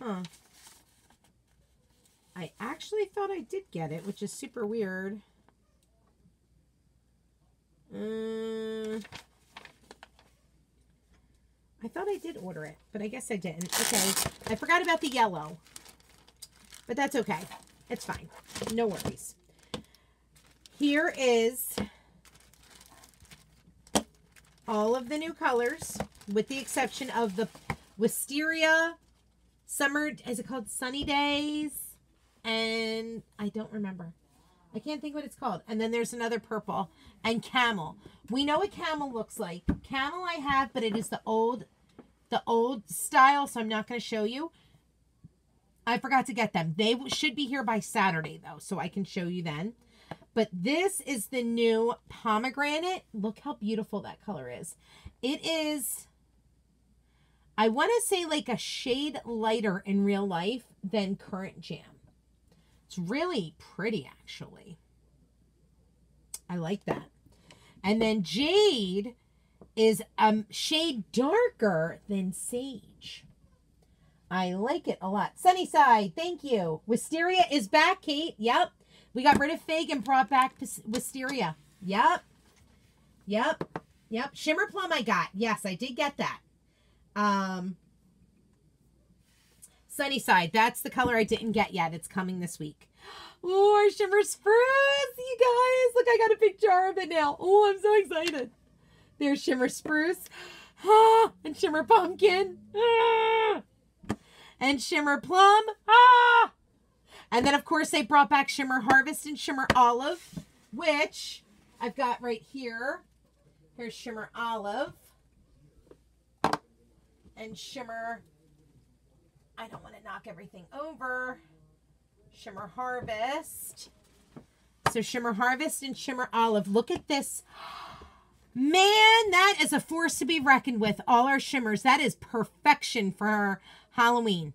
[SPEAKER 1] Huh. I actually thought I did get it, which is super weird. Um, I thought I did order it, but I guess I didn't. Okay. I forgot about the yellow. But that's okay. It's fine. No worries. Here is all of the new colors, with the exception of the Wisteria Summer, is it called Sunny Days? And I don't remember. I can't think what it's called. And then there's another purple and camel. We know what camel looks like. Camel I have, but it is the old the old style, so I'm not going to show you. I forgot to get them. They should be here by Saturday though, so I can show you then. But this is the new pomegranate. Look how beautiful that color is. It is I want to say like a shade lighter in real life than currant jam. It's really pretty, actually. I like that. And then Jade is a shade darker than Sage. I like it a lot. Sunnyside, thank you. Wisteria is back, Kate. Yep. We got rid of Fig and brought back Wisteria. Yep. Yep. Yep. Shimmer Plum I got. Yes, I did get that. Um, Sunnyside. That's the color I didn't get yet. It's coming this week. [gasps] Oh, our shimmer spruce, you guys. Look, I got a big jar of it now. Oh, I'm so excited. There's shimmer spruce. [gasps] Ah, and shimmer pumpkin. Ah, and shimmer plum. Ah. And then, of course, they brought back shimmer harvest and shimmer olive, which I've got right here. Here's shimmer olive and shimmer I don't want to knock everything over. Shimmer Harvest. So Shimmer Harvest and Shimmer Olive. Look at this. Man, that is a force to be reckoned with. All our shimmers. That is perfection for Halloween.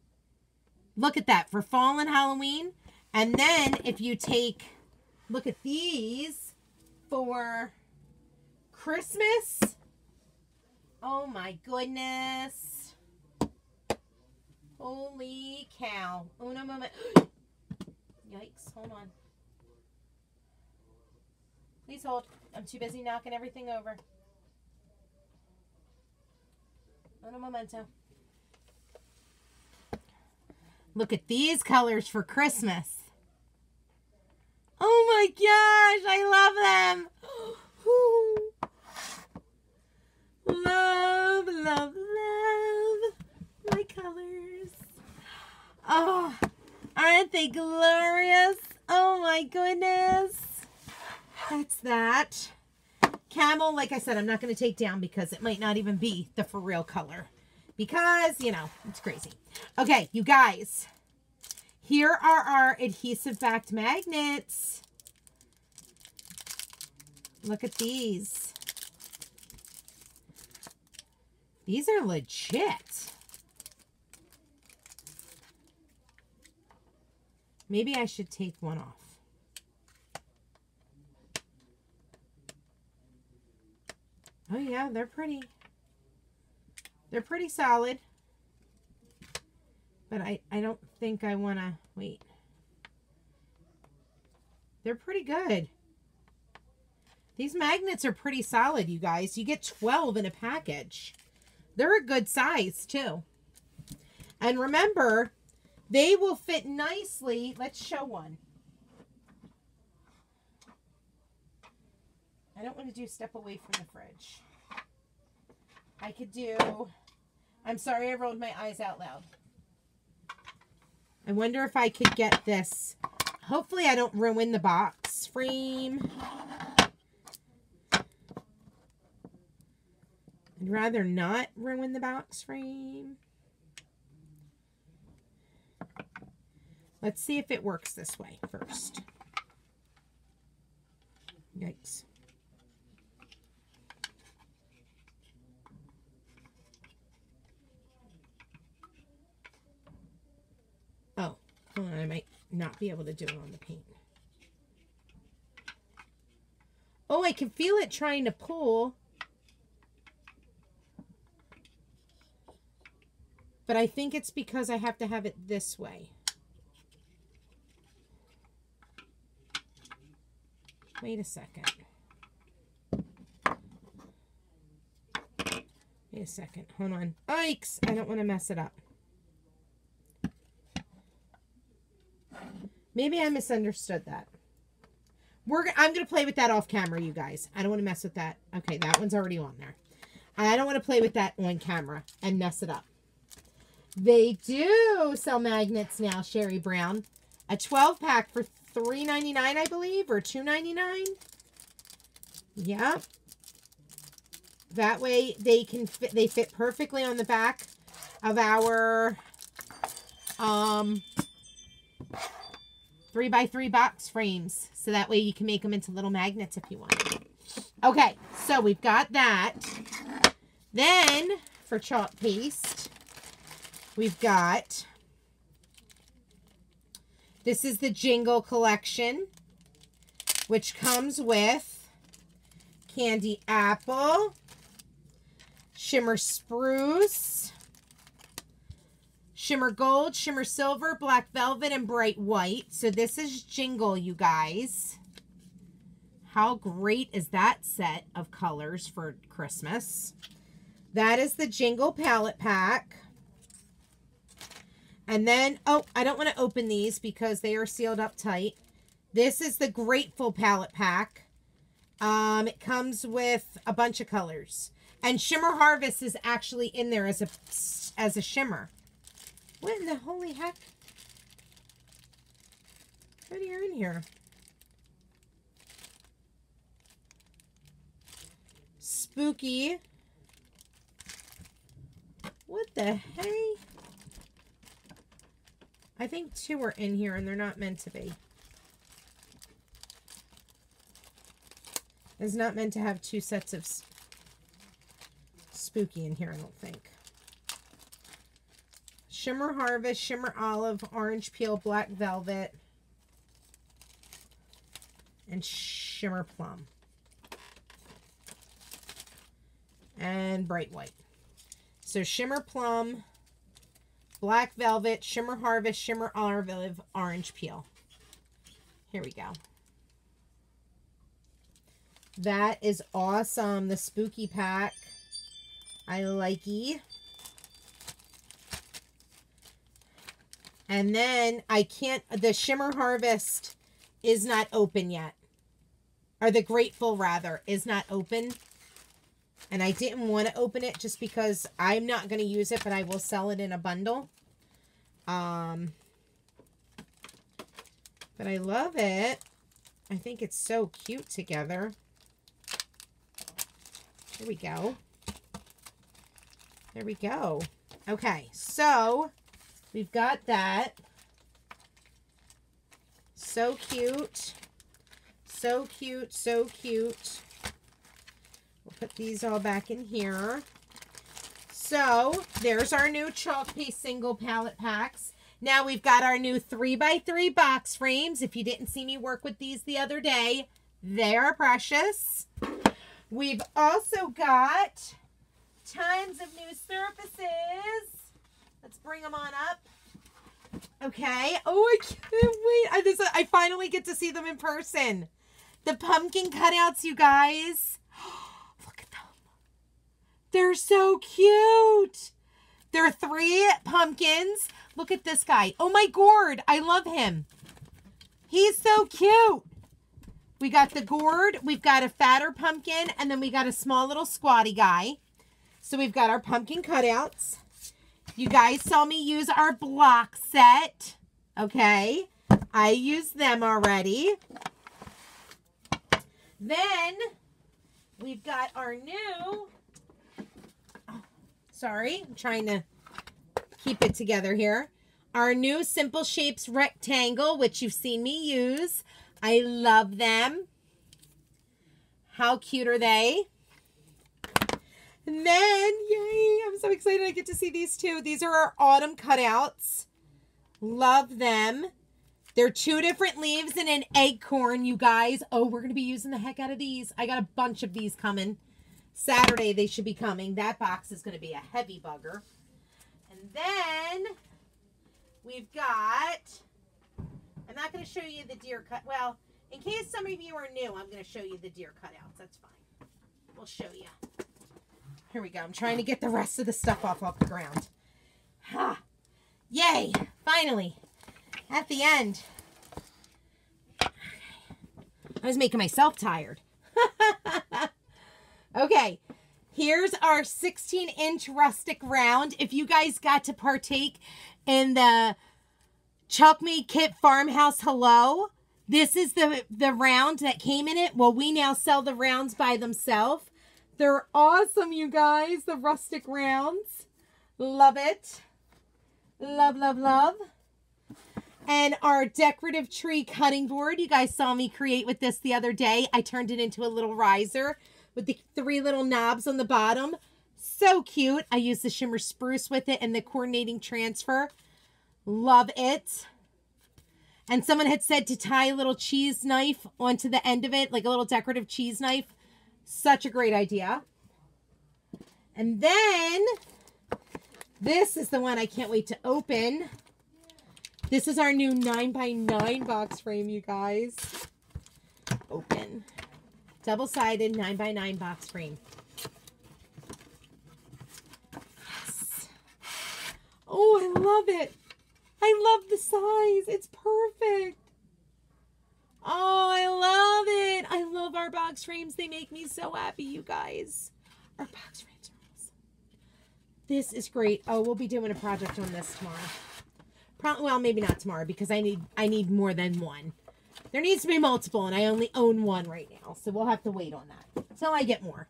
[SPEAKER 1] Look at that. For fall and Halloween. And then if you take, look at these for Christmas. Oh my goodness. Holy cow. Oh, Una [gasps] moment. Yikes. Hold on. Please hold. I'm too busy knocking everything over. Oh, Una momento. Look at these colors for Christmas. Oh my gosh, I love them. [gasps] love, love, love my colors. Oh, aren't they glorious? Oh my goodness. That's that. Camel, like I said, I'm not going to take down because it might not even be the for real color. Because, you know, it's crazy. Okay, you guys. Here are our adhesive backed magnets. Look at these. These are legit. Maybe I should take one off. Oh yeah, they're pretty. They're pretty solid. But I, I don't think I want to... Wait. They're pretty good. These magnets are pretty solid, you guys. You get 12 in a package. They're a good size, too. And remember, they will fit nicely. Let's show one. I don't want to do step away from the fridge. I could do, I'm sorry I rolled my eyes out loud. I wonder if I could get this. Hopefully I don't ruin the box frame. I'd rather not ruin the box frame. Let's see if it works this way first. Yikes. Oh, hold on. I might not be able to do it on the paint. Oh, I can feel it trying to pull. But I think it's because I have to have it this way. Wait a second. Wait a second. Hold on. Yikes! I don't want to mess it up. Maybe I misunderstood that. We're, I'm going to play with that off camera, you guys. I don't want to mess with that. Okay, that one's already on there. I don't want to play with that on camera and mess it up. They do sell magnets now, Sherry Brown. A 12 pack for $3.99, I believe, or $2.99. Yep. That way they can fit, they fit perfectly on the back of our um three by three box frames. So that way you can make them into little magnets if you want. Okay, so we've got that. Then for chalk paste, we've got, this is the Jingle Collection, which comes with Candy Apple, Shimmer Spruce, Shimmer Gold, Shimmer Silver, Black Velvet, and Bright White. So this is Jingle, you guys. How great is that set of colors for Christmas? That is the Jingle Palette Pack. And then, oh, I don't want to open these because they are sealed up tight. This is the Grateful Palette Pack. Um, it comes with a bunch of colors. And Shimmer Harvest is actually in there as a as a shimmer. What in the holy heck? What are you in here? Spooky. What the hey? I think two are in here and they're not meant to be. It's not meant to have two sets of spooky in here, I don't think. Shimmer Harvest, Shimmer Olive, Orange Peel, Black Velvet, and Shimmer Plum. And Bright White. So Shimmer Plum, Black Velvet, Shimmer Harvest, Shimmer Olive, Orange Peel. Here we go. That is awesome. The Spooky Pack. I likey. And then I can't, the Shimmer Harvest is not open yet. Or the Grateful, rather, is not open. And I didn't want to open it just because I'm not going to use it, but I will sell it in a bundle. Um, but I love it. I think it's so cute together. Here we go. There we go. Okay, so we've got that. So cute. So cute, so cute. Put these all back in here. So, there's our new chalk paste single palette packs. Now we've got our new 3x3 box frames. If you didn't see me work with these the other day, they are precious. We've also got tons of new surfaces. Let's bring them on up. Okay. Oh, I can't wait. I, this, I finally get to see them in person. The pumpkin cutouts, you guys. They're so cute. There are three pumpkins. Look at this guy. Oh my gourd. I love him. He's so cute. We got the gourd, we've got a fatter pumpkin, and then we got a small little squatty guy. So we've got our pumpkin cutouts. You guys saw me use our block set. Okay. I used them already. Then we've got our new, sorry, I'm trying to keep it together here. Our new Simple Shapes Rectangle, which you've seen me use. I love them. How cute are they? And then, yay, I'm so excited I get to see these two. These are our autumn cutouts. Love them. They're two different leaves and an acorn, you guys. Oh, we're going to be using the heck out of these. I got a bunch of these coming. Saturday they should be coming. That box is going to be a heavy bugger. And then we've got I'm not going to show you the deer cut. Well, in case some of you are new, I'm going to show you the deer cutouts. That's fine. We'll show you. Here we go. I'm trying to get the rest of the stuff off off the ground. Ha! Yay! Finally. At the end. I was making myself tired. [laughs] okay, here's our 16 inch rustic round. If you guys got to partake in the Chalk Mate Kit Farmhouse Hello, this is the, the round that came in it. Well, we now sell the rounds by themselves. They're awesome, you guys. The rustic rounds. Love it. Love, love, love. And our decorative tree cutting board. You guys saw me create with this the other day. I turned it into a little riser with the three little knobs on the bottom. So cute. I used the shimmer spruce with it and the coordinating transfer. Love it. And someone had said to tie a little cheese knife onto the end of it, like a little decorative cheese knife. Such a great idea. And then this is the one I can't wait to open. This is our new 9 by 9 box frame, you guys. Open. Double-sided 9 by 9 box frame. Yes. Oh, I love it. I love the size. It's perfect. Oh, I love it. I love our box frames. They make me so happy, you guys. Our box frames are awesome. This is great. Oh, we'll be doing a project on this tomorrow. Pro well, maybe not tomorrow because I need I need more than one. There needs to be multiple, and I only own one right now. So we'll have to wait on that until I get more.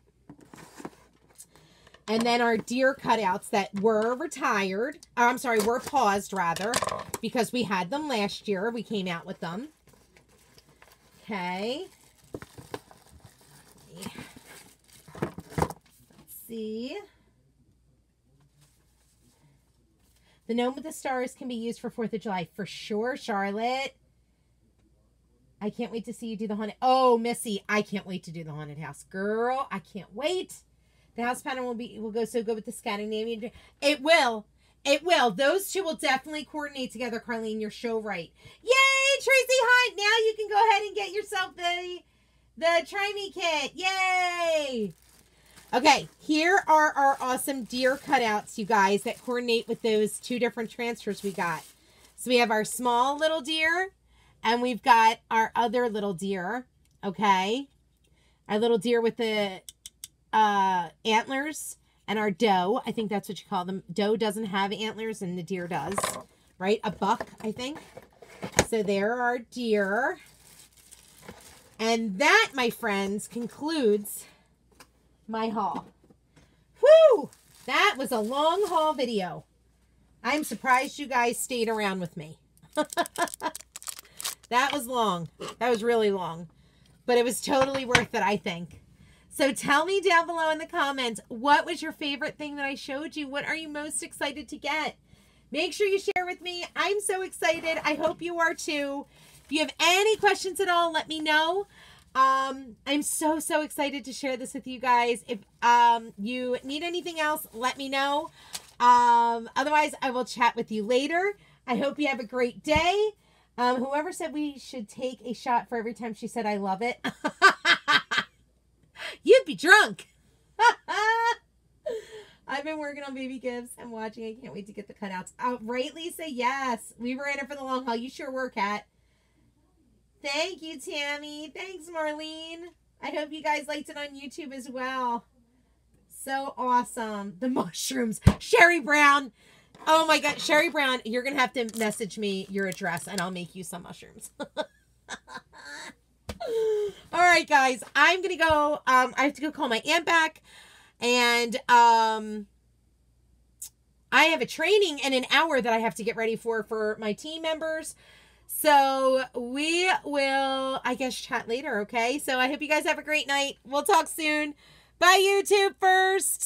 [SPEAKER 1] And then our deer cutouts that were retired. Or I'm sorry, were paused rather, because we had them last year. We came out with them. Okay. Let's see. The gnome with the stars can be used for 4th of July. For sure, Charlotte. I can't wait to see you do the haunted. Oh, Missy, I can't wait to do the haunted house. Girl, I can't wait. The house pattern will be will go so good with the Scandinavian. It will. It will. Those two will definitely coordinate together, Carlene. You're show right. Yay, Tracy Hunt. Now you can go ahead and get yourself the the Try Me kit. Yay. Okay, here are our awesome deer cutouts, you guys, that coordinate with those two different transfers we got. So we have our small little deer, and we've got our other little deer, okay? Our little deer with the uh, antlers and our doe. I think that's what you call them. Doe doesn't have antlers and the deer does, right? A buck, I think. So there are deer. And that, my friends, concludes my haul. Whew! That was a long haul video. I'm surprised you guys stayed around with me. [laughs] that was long. That was really long. But it was totally worth it, I think. So tell me down below in the comments, what was your favorite thing that I showed you? What are you most excited to get? Make sure you share with me. I'm so excited. I hope you are too. If you have any questions at all, let me know. Um, I'm so, so excited to share this with you guys. If um, you need anything else, let me know. Um, otherwise, I will chat with you later. I hope you have a great day. Um, whoever said we should take a shot for every time she said I love it. [laughs] You'd be drunk. [laughs] I've been working on baby gifts and watching. I can't wait to get the cutouts. out. right, Lisa? Yes. We were in it for the long haul. You sure were, Kat. Thank you, Tammy. Thanks, Marlene. I hope you guys liked it on YouTube as well. So awesome. The [laughs] mushrooms. Sherry Brown. Oh my God. Sherry Brown, you're to have to message me your address and I'll make you some mushrooms. [laughs] All right, guys. I'm to go. Um, I have to go call my aunt back. And um, I have a training in an hour that I have to get ready for for my team members. So we will, I guess, chat later, okay? So I hope you guys have a great night. We'll talk soon. Bye, YouTube first.